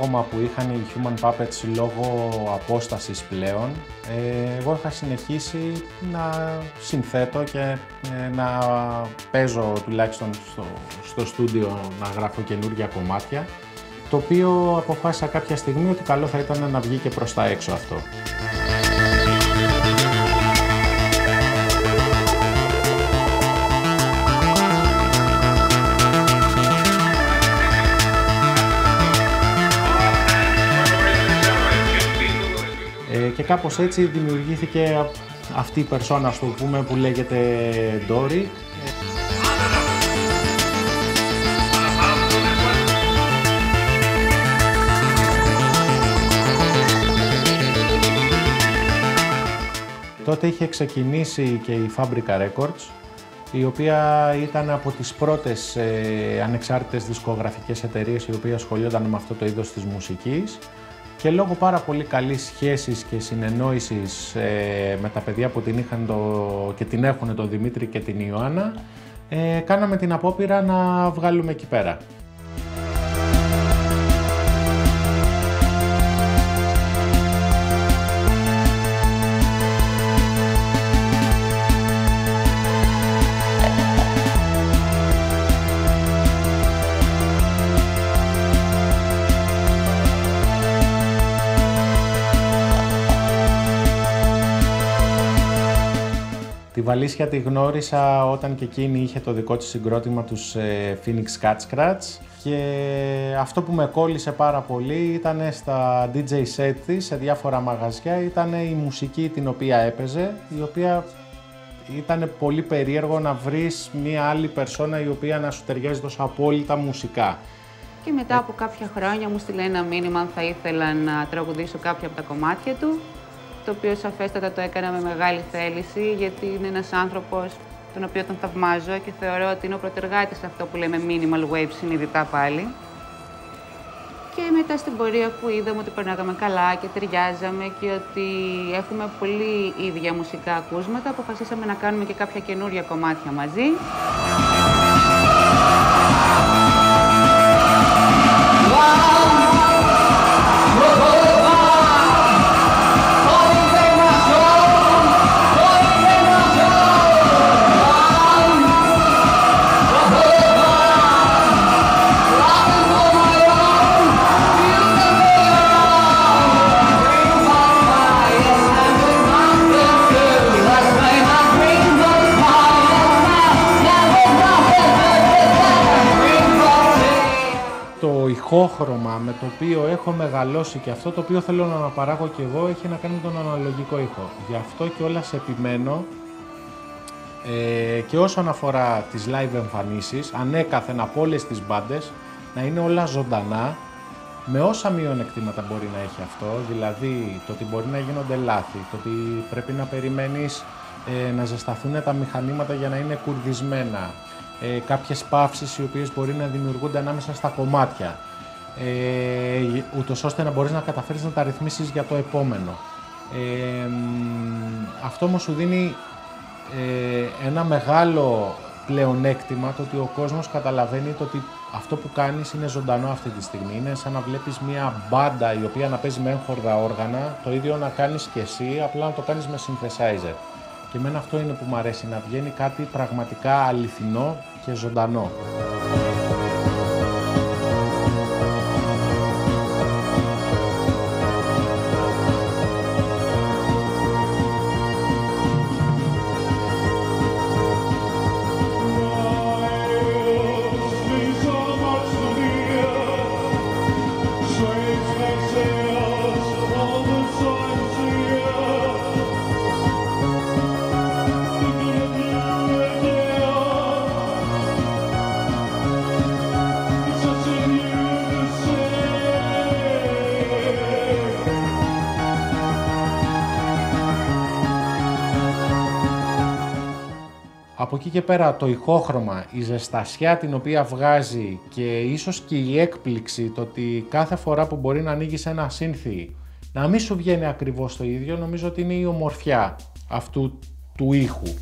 Πάγωμα που είχαν οι Human Puppets λόγω απόστασης πλέον, ε, εγώ είχα συνεχίσει να συνθέτω και ε, να παίζω τουλάχιστον στο, στο στούντιο να γράφω καινούργια κομμάτια, το οποίο αποφάσισα κάποια στιγμή ότι καλό θα ήταν να βγει και προς τα έξω αυτό. Κάπως έτσι δημιουργήθηκε αυτή η περσόνα, ας το πούμε, που λέγεται Dory. Τότε είχε ξεκινήσει και η Fabrica Records, η οποία ήταν από τις πρώτες ε, ανεξάρτητες δισκογραφικές εταιρείες οι οποίες ασχολιόταν με αυτό το είδος της μουσικής και λόγω πάρα πολύ καλής σχέσης και συνεννόησης ε, με τα παιδιά που την είχαν το, και την έχουν τον Δημήτρη και την Ιωάννα, ε, κάναμε την απόπειρα να βγάλουμε εκεί πέρα. Βαλίσια τη γνώρισα όταν και εκείνη είχε το δικό της συγκρότημα τους ε, Phoenix Cat Scratch και αυτό που με κόλλησε πάρα πολύ ήταν στα DJ set της, σε διάφορα μαγαζιά, ήταν η μουσική την οποία έπαιζε, η οποία ήταν πολύ περίεργο να βρεις μία άλλη περσόνα η οποία να σου ταιριάζει τόσο απόλυτα μουσικά. Και μετά από κάποια χρόνια μου στείλε ένα μήνυμα αν θα ήθελα να τραγουδήσω κάποια από τα κομμάτια του, το οποίο σαφέστατα το έκανα με μεγάλη θέληση, γιατί είναι ένας άνθρωπος τον οποίο τον θαυμάζω και θεωρώ ότι είναι ο πρωτεργάτης σε αυτό που λέμε minimal wave συνειδητά πάλι. Και μετά στην πορεία που είδαμε ότι περνάγαμε καλά και ταιριάζαμε και ότι έχουμε πολύ ίδια μουσικά ακούσματα, αποφασίσαμε να κάνουμε και κάποια καινούρια κομμάτια μαζί. Το ηχόχρωμα με το οποίο έχω μεγαλώσει και αυτό το οποίο θέλω να αναπαράγω και εγώ έχει να κάνει με τον αναλογικό ήχο. Γι' αυτό και όλα σε επιμένω ε, και όσον αφορά τις live εμφανίσεις, ανέκαθεν από όλες τις μπάντες, να είναι όλα ζωντανά, με όσα μειονεκτήματα μπορεί να έχει αυτό, δηλαδή το ότι μπορεί να γίνονται λάθη, το ότι πρέπει να περιμένεις ε, να ζεσταθούν τα μηχανήματα για να είναι κουρδισμένα, ε, κάποιες παύσεις οι οποίες μπορεί να δημιουργούνται ανάμεσα στα κομμάτια, ε, ούτως ώστε να μπορείς να καταφέρεις να τα ρυθμίσεις για το επόμενο. Ε, μ, αυτό όμως σου δίνει ε, ένα μεγάλο πλεονέκτημα το ότι ο κόσμος καταλαβαίνει το ότι αυτό που κάνεις είναι ζωντανό αυτή τη στιγμή. Είναι σαν να βλέπεις μια μπάντα η οποία να παίζει με έγχορδα όργανα, το ίδιο να κάνεις και εσύ, απλά να το κάνεις με synthesizer. Και εμένα αυτό είναι που μου αρέσει, να βγαίνει κάτι πραγματικά αληθινό και ζωντανό. Από εκεί και πέρα το ηχόχρωμα, η ζεστασιά την οποία βγάζει και ίσως και η έκπληξη το ότι κάθε φορά που μπορεί να ανοίγεις ένα σύνθη να μην σου βγαίνει ακριβώς το ίδιο, νομίζω ότι είναι η ομορφιά αυτού του ήχου.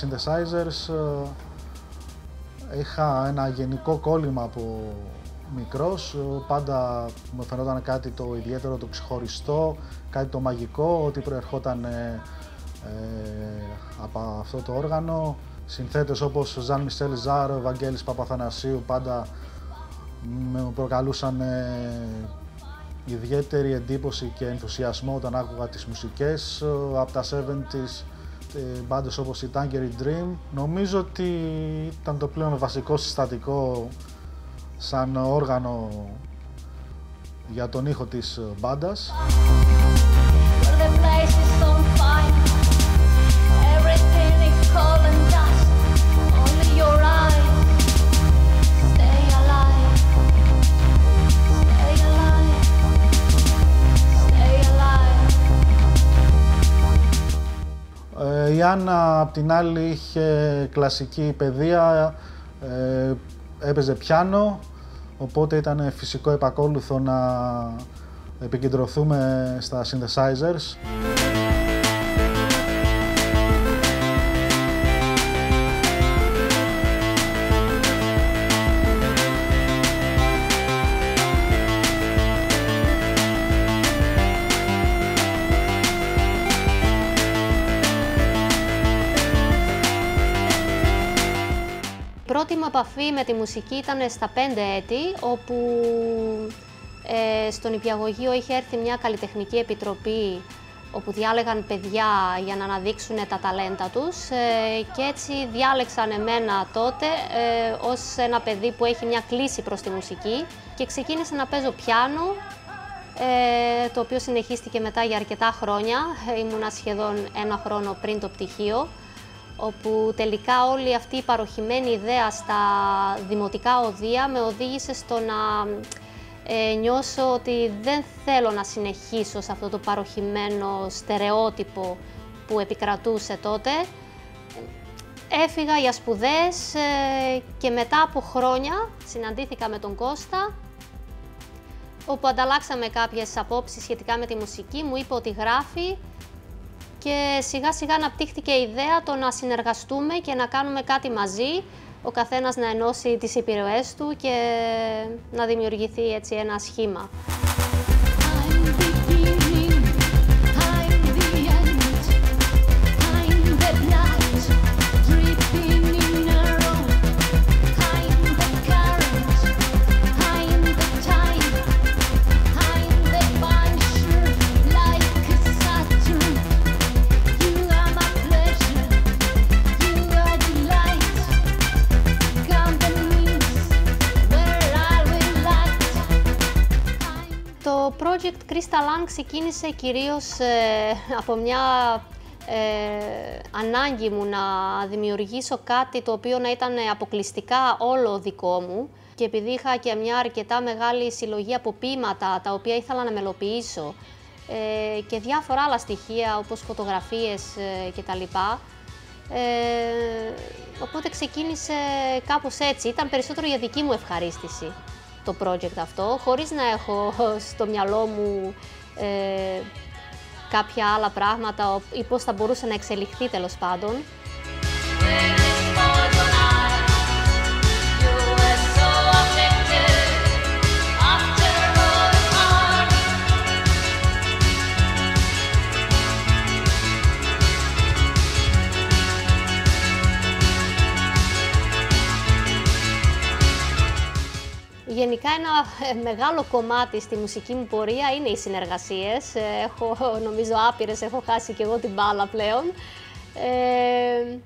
Synthesizers ε, είχα ένα γενικό κόλλημα από μικρός. Ε, Πάντα μου φαινόταν κάτι το ιδιαίτερο, το ξεχωριστό, κάτι το μαγικό, ότι προερχόταν ε, ε, από αυτό το όργανο. Συνθέτες όπως Ζαν Μισελ Ζάρο, Βαγγέλης Παπαθανασίου πάντα με προκαλούσαν ε, ιδιαίτερη εντύπωση και ενθουσιασμό όταν άκουγα τις μουσικές ε, από τα 70s ε, μπάντες όπως η Tangerine Dream. Νομίζω ότι ήταν το πλέον βασικό συστατικό σαν όργανο για τον ήχο της ε, μπάντας. Ε, η Άννα απ' την άλλη είχε κλασική παιδεία, ε, έπαιζε πιάνο, οπότε ήταν φυσικό επακόλουθο να επικεντρωθούμε στα synthesizers. Επαφή με τη μουσική ήταν στα 5 έτη, όπου ε, στον Υπηαγωγείο είχε έρθει μια καλλιτεχνική επιτροπή όπου διάλεγαν παιδιά για να αναδείξουν τα ταλέντα τους ε, και έτσι διάλεξαν εμένα τότε ε, ως ένα παιδί που έχει μια κλίση προς τη μουσική και ξεκίνησα να παίζω πιάνο, ε, το οποίο συνεχίστηκε μετά για αρκετά χρόνια. Ε, Ήμουνα σχεδόν ένα χρόνο πριν το πτυχίο, όπου τελικά όλη αυτή η παροχημένη ιδέα στα δημοτικά οδεία με οδήγησε στο να ε, νιώσω ότι δεν θέλω να συνεχίσω σε αυτό το παροχημένο στερεότυπο που επικρατούσε τότε. Έφυγα για σπουδές ε, και μετά από χρόνια συναντήθηκα με τον Κώστα όπου ανταλλάξαμε κάποιες απόψεις σχετικά με τη μουσική, μου είπε ότι γράφει και σιγά σιγά αναπτύχθηκε η ιδέα το να συνεργαστούμε και να κάνουμε κάτι μαζί, ο καθένας να ενώσει τις επιρροές του και να δημιουργηθεί έτσι ένα σχήμα. Project Crystal Lang ξεκίνησε κυρίως ε, από μια ε, ανάγκη μου να δημιουργήσω κάτι το οποίο να ήταν αποκλειστικά όλο δικό μου και επειδή είχα και μια αρκετά μεγάλη συλλογή από ποίηματα τα οποία ήθελα να μελοποιήσω ε, και διάφορα άλλα στοιχεία όπως φωτογραφίες ε, κτλ. Ε, οπότε ξεκίνησε κάπως έτσι. Ήταν περισσότερο για δική μου ευχαρίστηση το project αυτό, χωρίς να έχω στο μυαλό μου ε, κάποια άλλα πράγματα ο- ή πώς θα μπορούσε να εξελιχθεί τέλος πάντων. Γενικά ένα ε, μεγάλο κομμάτι στη μουσική μου πορεία είναι οι συνεργασίες. Ε, Έχω νομίζω άπειρες, έχω χάσει και εγώ την μπάλα πλέον. Ε,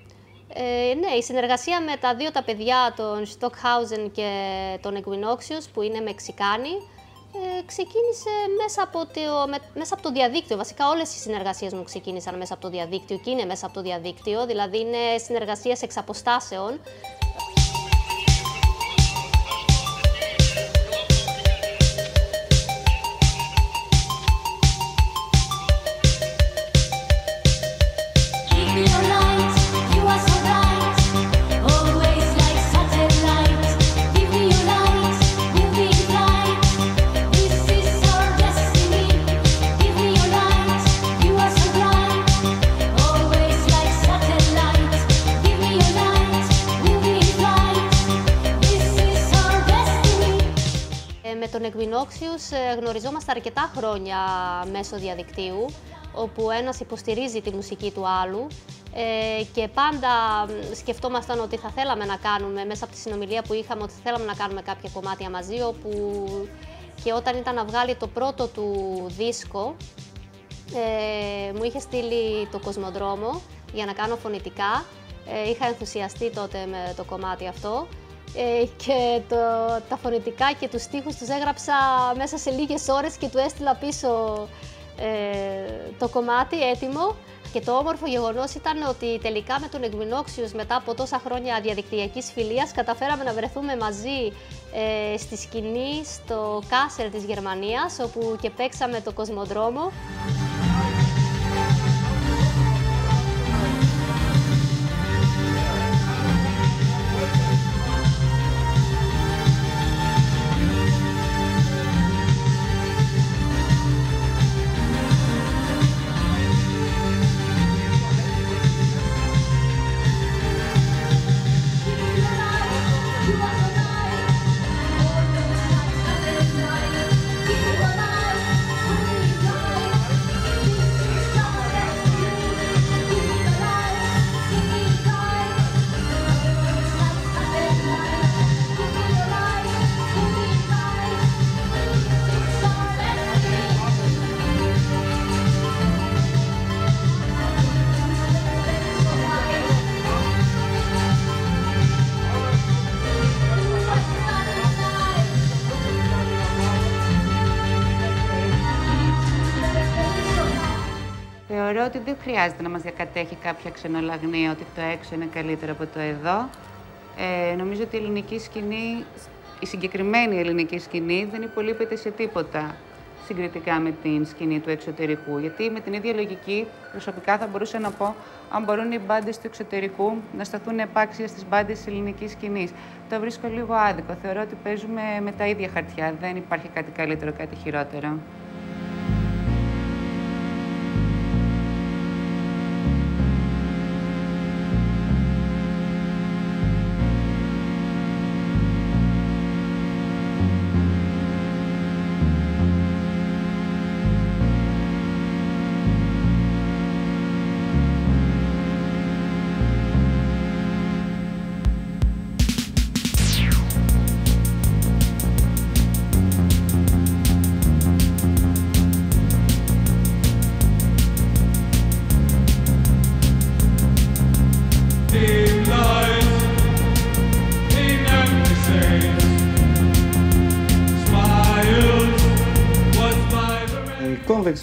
ε, ναι, η συνεργασία με τα δύο τα παιδιά, τον Stockhausen και τον Equinoxius, που είναι Μεξικάνοι, ε, ξεκίνησε μέσα από, το, με- μέσα από το διαδίκτυο. Βασικά όλες οι συνεργασίες μου ξεκίνησαν μέσα από το διαδίκτυο και είναι μέσα από το διαδίκτυο, δηλαδή είναι συνεργασίες εξ αποστάσεων. Γνωριζόμαστε αρκετά χρόνια μέσω διαδικτύου, όπου ένας υποστηρίζει τη μουσική του άλλου ε, και πάντα μ, σκεφτόμασταν ότι θα θέλαμε να κάνουμε, μέσα από τη συνομιλία που είχαμε, ότι θα θέλαμε να κάνουμε κάποια κομμάτια μαζί, όπου και όταν ήταν να βγάλει το πρώτο του δίσκο, ε, μου είχε στείλει το κοσμοδρόμο για να κάνω φωνητικά. Ε, είχα ενθουσιαστεί τότε με το κομμάτι αυτό ε, και το, τα φωνητικά και τους στίχους τους έγραψα μέσα σε λίγες ώρες και του έστειλα πίσω ε, το κομμάτι έτοιμο. Και το όμορφο γεγονός ήταν ότι τελικά με τον Εκμινόξιους μετά από τόσα χρόνια διαδικτυακής φιλίας καταφέραμε να βρεθούμε μαζί ε, στη σκηνή στο Κάσερ της Γερμανίας όπου και παίξαμε το Κοσμοδρόμο. Χρειάζεται να μας διακατέχει κάποια ξενολαγνία ότι το έξω είναι καλύτερο από το εδώ. Ε, νομίζω ότι η ελληνική σκηνή, η συγκεκριμένη ελληνική σκηνή δεν υπολείπεται σε τίποτα συγκριτικά με την σκηνή του εξωτερικού. Γιατί με την ίδια λογική, προσωπικά θα μπορούσα να πω, αν μπορούν οι μπάντες του εξωτερικού να σταθούν επάξια στις μπάντες της ελληνικής σκηνής. Το βρίσκω λίγο άδικο. Θεωρώ ότι παίζουμε με τα ίδια χαρτιά. Δεν υπάρχει κάτι καλύτερο, κάτι χειρότερο.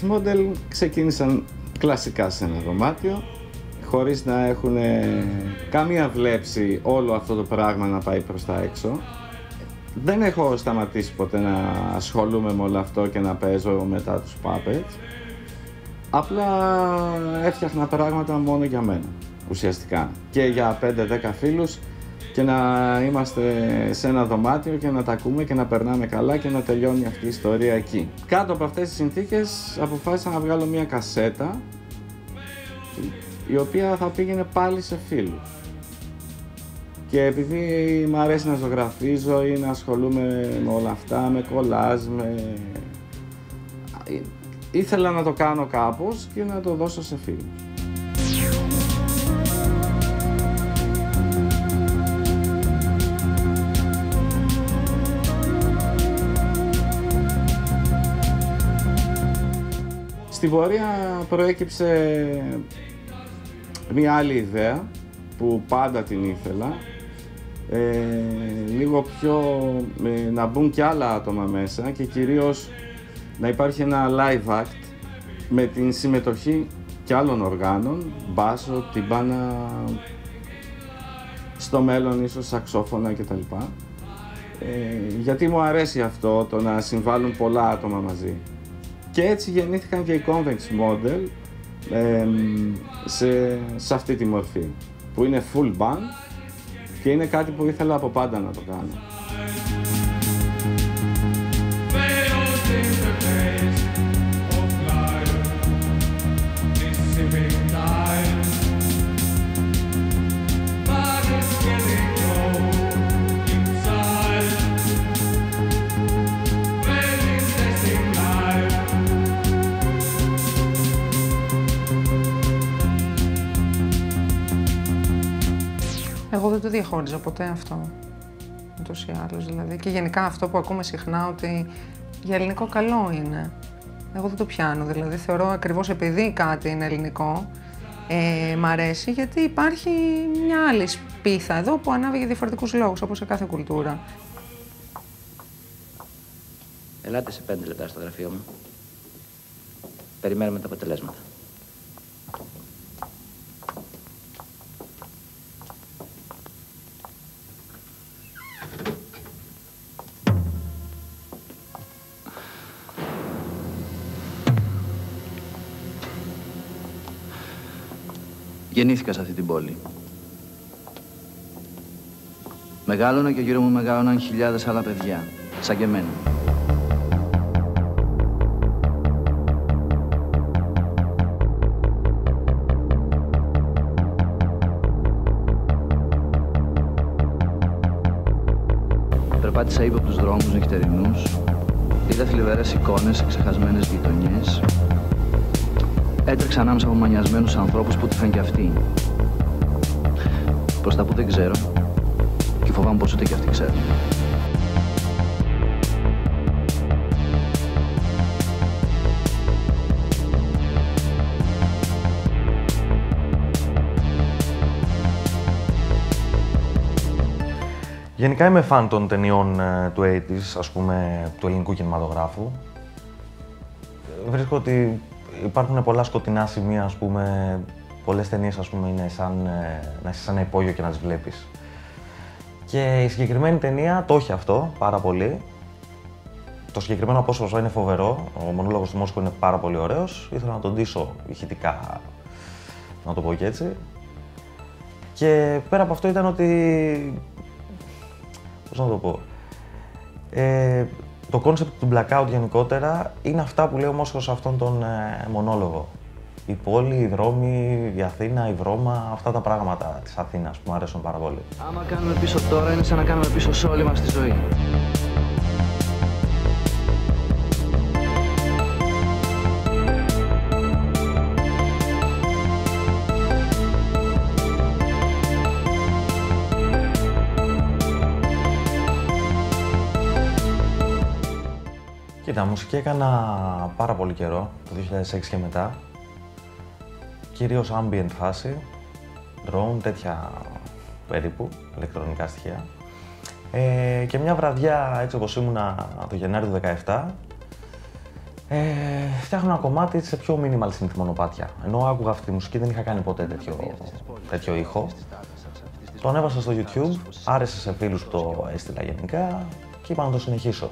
My Οι convex model ξεκίνησαν κλασικά σε ένα δωμάτιο, χωρίς να έχουν καμία βλέψη όλο αυτό το πράγμα να πάει προς τα έξω. Δεν έχω σταματήσει ποτέ να ασχολούμαι με όλο αυτό και να παίζω μετά τους puppets. Απλά έφτιαχνα πράγματα μόνο για μένα, ουσιαστικά. Και για 5-10 φίλους και να είμαστε σε ένα δωμάτιο και να τα ακούμε και να περνάμε καλά και να τελειώνει αυτή η ιστορία εκεί. Κάτω από αυτές τις συνθήκες αποφάσισα να βγάλω μια κασέτα η οποία θα πήγαινε πάλι σε φίλους. Και επειδή μου αρέσει να ζωγραφίζω ή να ασχολούμαι με όλα αυτά, με κολλάζ, με... ήθελα να το κάνω κάπως και να το δώσω σε φίλους. Στη πορεία προέκυψε μία άλλη ιδέα που πάντα την ήθελα. Ε, λίγο πιο ε, να μπουν και άλλα άτομα μέσα και κυρίως να υπάρχει ένα live act με την συμμετοχή και άλλων οργάνων, μπάσο, τυμπάνα, στο μέλλον ίσως σαξόφωνα κτλ. Ε, γιατί μου αρέσει αυτό το να συμβάλλουν πολλά άτομα μαζί. Και έτσι γεννήθηκαν και οι Convex Model ε, σε, σε αυτή τη μορφή, που είναι full band και είναι κάτι που ήθελα από πάντα να το κάνω. Εγώ δεν το διαχώριζα ποτέ αυτό. Ούτως ή άλλως δηλαδή. Και γενικά αυτό που ακούμε συχνά ότι για ελληνικό καλό είναι. Εγώ δεν το πιάνω. Δηλαδή θεωρώ ακριβώς επειδή κάτι είναι ελληνικό, ε, μ' αρέσει γιατί υπάρχει μια άλλη σπίθα εδώ που ανάβει για διαφορετικούς λόγους, όπως σε κάθε κουλτούρα. Ελάτε σε πέντε λεπτά στο γραφείο μου. Περιμένουμε τα αποτελέσματα. Γεννήθηκα σε αυτή την πόλη. Μεγάλωνα και γύρω μου μεγάλωναν χιλιάδες άλλα παιδιά, σαν και εμένα. Περπάτησα ύποπτους δρόμους νυχτερινούς, είδα θλιβερές εικόνες, ξεχασμένες γειτονιές, Έτρεξα ανάμεσα από μανιασμένους ανθρώπους που τύχαν κι αυτοί. Προς τα που δεν ξέρω και φοβάμαι πως ούτε κι αυτοί ξέρουν. Γενικά είμαι φαν των ταινιών ε, του 80s, ας πούμε, του ελληνικού κινηματογράφου. Βρίσκω ότι υπάρχουν πολλά σκοτεινά σημεία, ας πούμε, πολλές ταινίες, ας πούμε, είναι σαν ε, να είσαι σαν ένα υπόγειο και να τις βλέπεις. Και η συγκεκριμένη ταινία το έχει αυτό πάρα πολύ. Το συγκεκριμένο απόσπασμα είναι φοβερό. Ο μονόλογος του Μόσχου είναι πάρα πολύ ωραίος. Ήθελα να τον ντύσω ηχητικά, να το πω και έτσι. Και πέρα από αυτό ήταν ότι... Πώς να το πω... Ε, το concept του blackout γενικότερα είναι αυτά που λέει ο Μόσχος σε αυτόν τον ε, μονόλογο. Η πόλη, οι δρόμοι, η Αθήνα, η Βρώμα, αυτά τα πράγματα της Αθήνας που μου αρέσουν πάρα πολύ. Άμα κάνουμε πίσω τώρα είναι σαν να κάνουμε πίσω σε όλη μας τη ζωή. Κοίτα, μουσική έκανα πάρα πολύ καιρό, το 2006 και μετά. Κυρίως ambient φάση, drone, τέτοια περίπου, ηλεκτρονικά στοιχεία. Ε, και μια βραδιά, έτσι όπως ήμουνα το Γενάρη του 2017, ε, φτιάχνω ένα κομμάτι σε πιο minimal synth μονοπάτια. Ενώ άκουγα αυτή τη μουσική, δεν είχα κάνει ποτέ τέτοιο, τέτοιο ήχο. Το ανέβασα στο YouTube, άρεσε σε φίλους που το έστειλα γενικά και είπα να το συνεχίσω.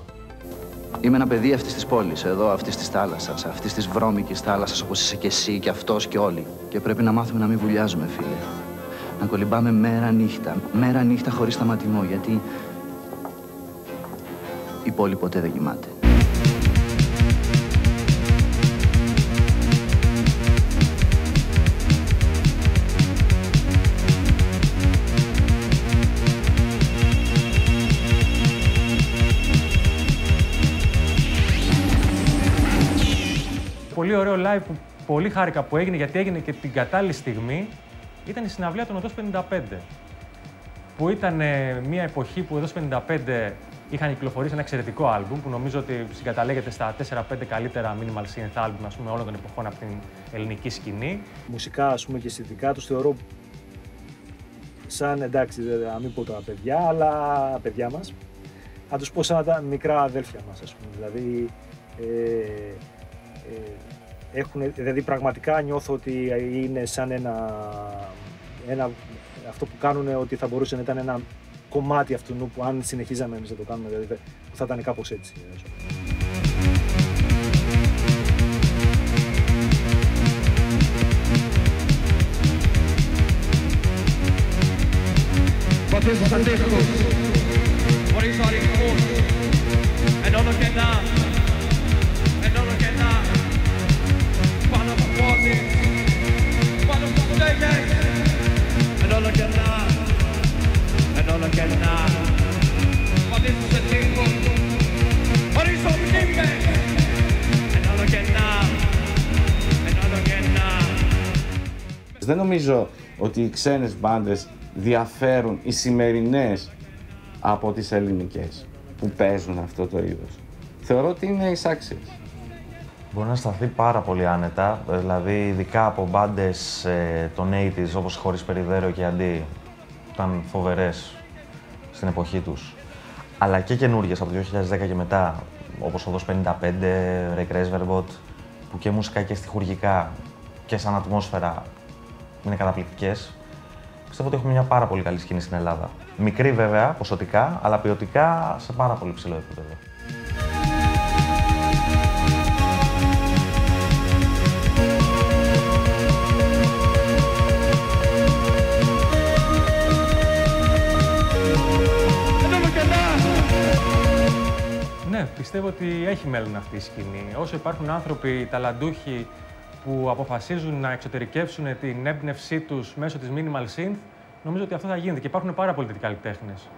Είμαι ένα παιδί αυτής της πόλης, εδώ, αυτής της θάλασσας, αυτής της βρώμικης θάλασσας όπως είσαι και εσύ και αυτός και όλοι. Και πρέπει να μάθουμε να μην βουλιάζουμε, φίλε. Να κολυμπάμε μέρα νύχτα, μέρα νύχτα χωρίς σταματημό, γιατί η πόλη ποτέ δεν κοιμάται. Πολύ ωραίο live που πολύ χάρηκα που έγινε γιατί έγινε και την κατάλληλη στιγμή ήταν η συναυλία των Οδός 55. Που ήταν ε, μια εποχή που ο Οδός 55 είχαν κυκλοφορήσει ένα εξαιρετικό άλμπουμ που νομίζω ότι συγκαταλέγεται στα 4-5 καλύτερα minimal synth album ας πούμε, όλων των εποχών από την ελληνική σκηνή. Μουσικά ας πούμε και αισθητικά τους θεωρώ σαν εντάξει, δεν- να μην πω τα παιδιά, αλλά παιδιά μας. Να τους πω σαν τα μικρά αδέλφια μας ας πούμε. Δηλαδή, ε, ε, έχουν, δηλαδή πραγματικά νιώθω ότι είναι σαν ένα, ένα αυτό που κάνουν ότι θα μπορούσε να ήταν ένα κομμάτι αυτού που αν συνεχίζαμε εμείς να το κάνουμε δηλαδή, θα ήταν κάπως έτσι. ας πούμε. Πατήσεις αντίχους, χωρίς αριθμούς, εν όλο κενά, Δεν νομίζω ότι οι ξένες μπάντες διαφέρουν οι σημερινές από τις ελληνικές που παίζουν αυτό το είδος. Θεωρώ ότι είναι εισάξιες. Μπορεί να σταθεί πάρα πολύ άνετα, δηλαδή ειδικά από μπάντες ε, των 80s όπως χωρίς Περιδέρο και Αντί, ήταν φοβερές στην εποχή τους. Αλλά και καινούριε από το 2010 και μετά, όπως Οδός 55, Ray Cresverbot, που και μουσικά και στοιχουργικά και σαν ατμόσφαιρα είναι καταπληκτικές. Πιστεύω ότι έχουμε μια πάρα πολύ καλή σκηνή στην Ελλάδα. Μικρή βέβαια, ποσοτικά, αλλά ποιοτικά σε πάρα πολύ ψηλό επίπεδο. Πιστεύω ότι έχει μέλλον αυτή η σκηνή. Όσο υπάρχουν άνθρωποι ταλαντούχοι που αποφασίζουν να εξωτερικεύσουν την έμπνευσή τους μέσω της minimal synth, νομίζω ότι αυτό θα γίνεται και υπάρχουν πάρα πολλοί τέτοιοι καλλιτέχνες.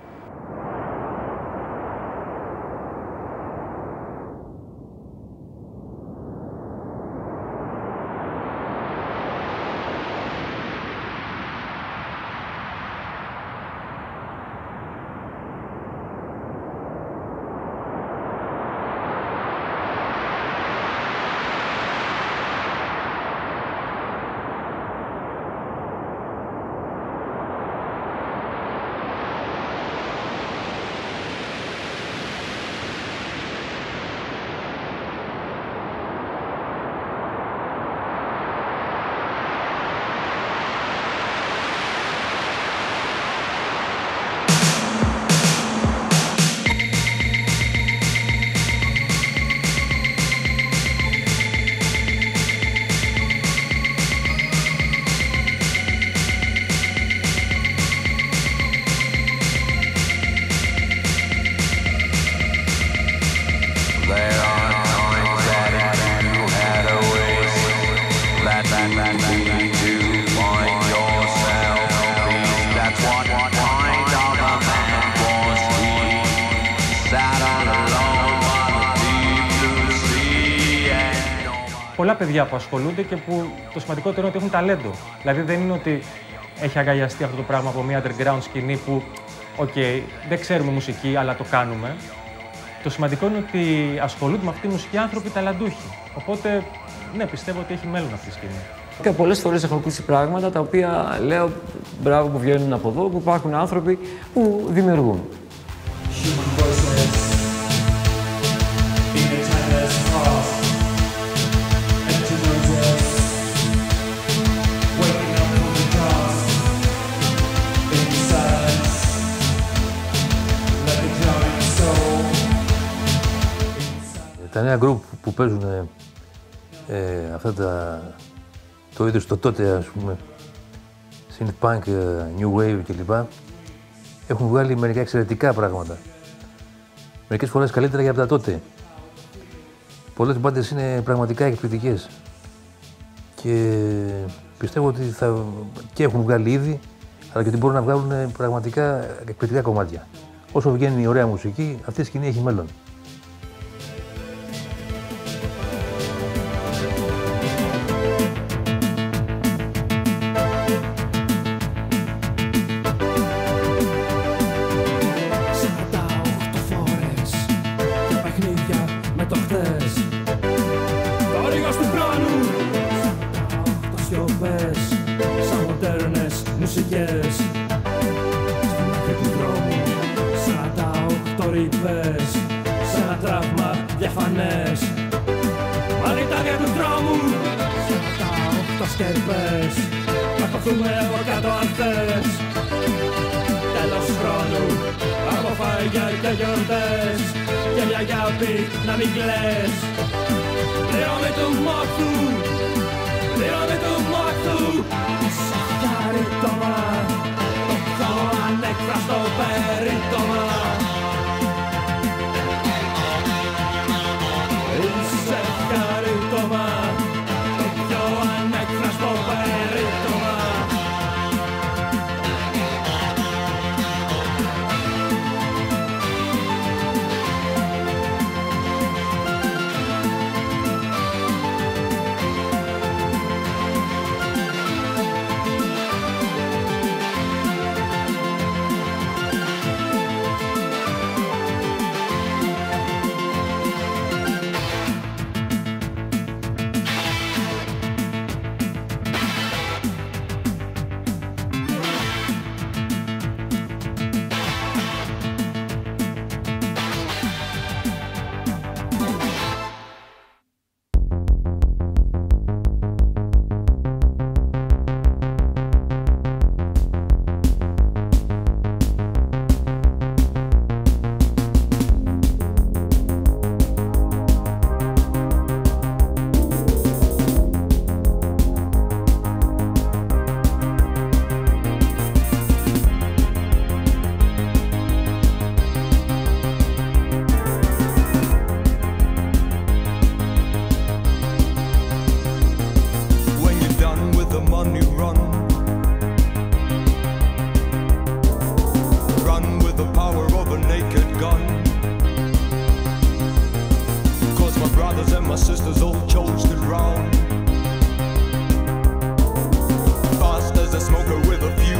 Παιδιά που ασχολούνται και που το σημαντικότερο είναι ότι έχουν ταλέντο. Δηλαδή δεν είναι ότι έχει αγκαλιαστεί αυτό το πράγμα από μια underground σκηνή που, οκ, δεν ξέρουμε μουσική, αλλά το κάνουμε. Το σημαντικό είναι ότι ασχολούνται με αυτή τη μουσική άνθρωποι ταλαντούχοι. Οπότε, ναι, πιστεύω ότι έχει μέλλον αυτή η σκηνή. Και πολλές φορές έχω ακούσει πράγματα τα οποία λέω μπράβο που βγαίνουν από εδώ, που υπάρχουν άνθρωποι που δημιουργούν. Τα νέα γκρουπ που παίζουν ε, αυτά τα, το είδος το τότε ας πούμε synth punk, ε, new wave κλπ. Έχουν βγάλει μερικά εξαιρετικά πράγματα. Μερικές φορές καλύτερα και από τα τότε. Πολλές μπάντες είναι πραγματικά εκπληκτικές. Και πιστεύω ότι θα και έχουν βγάλει ήδη, αλλά και ότι μπορούν να βγάλουν πραγματικά εκπληκτικά κομμάτια. Όσο βγαίνει η ωραία μουσική, αυτή η σκηνή έχει μέλλον. and my sisters all chose to drown. Fast as a smoker with a few.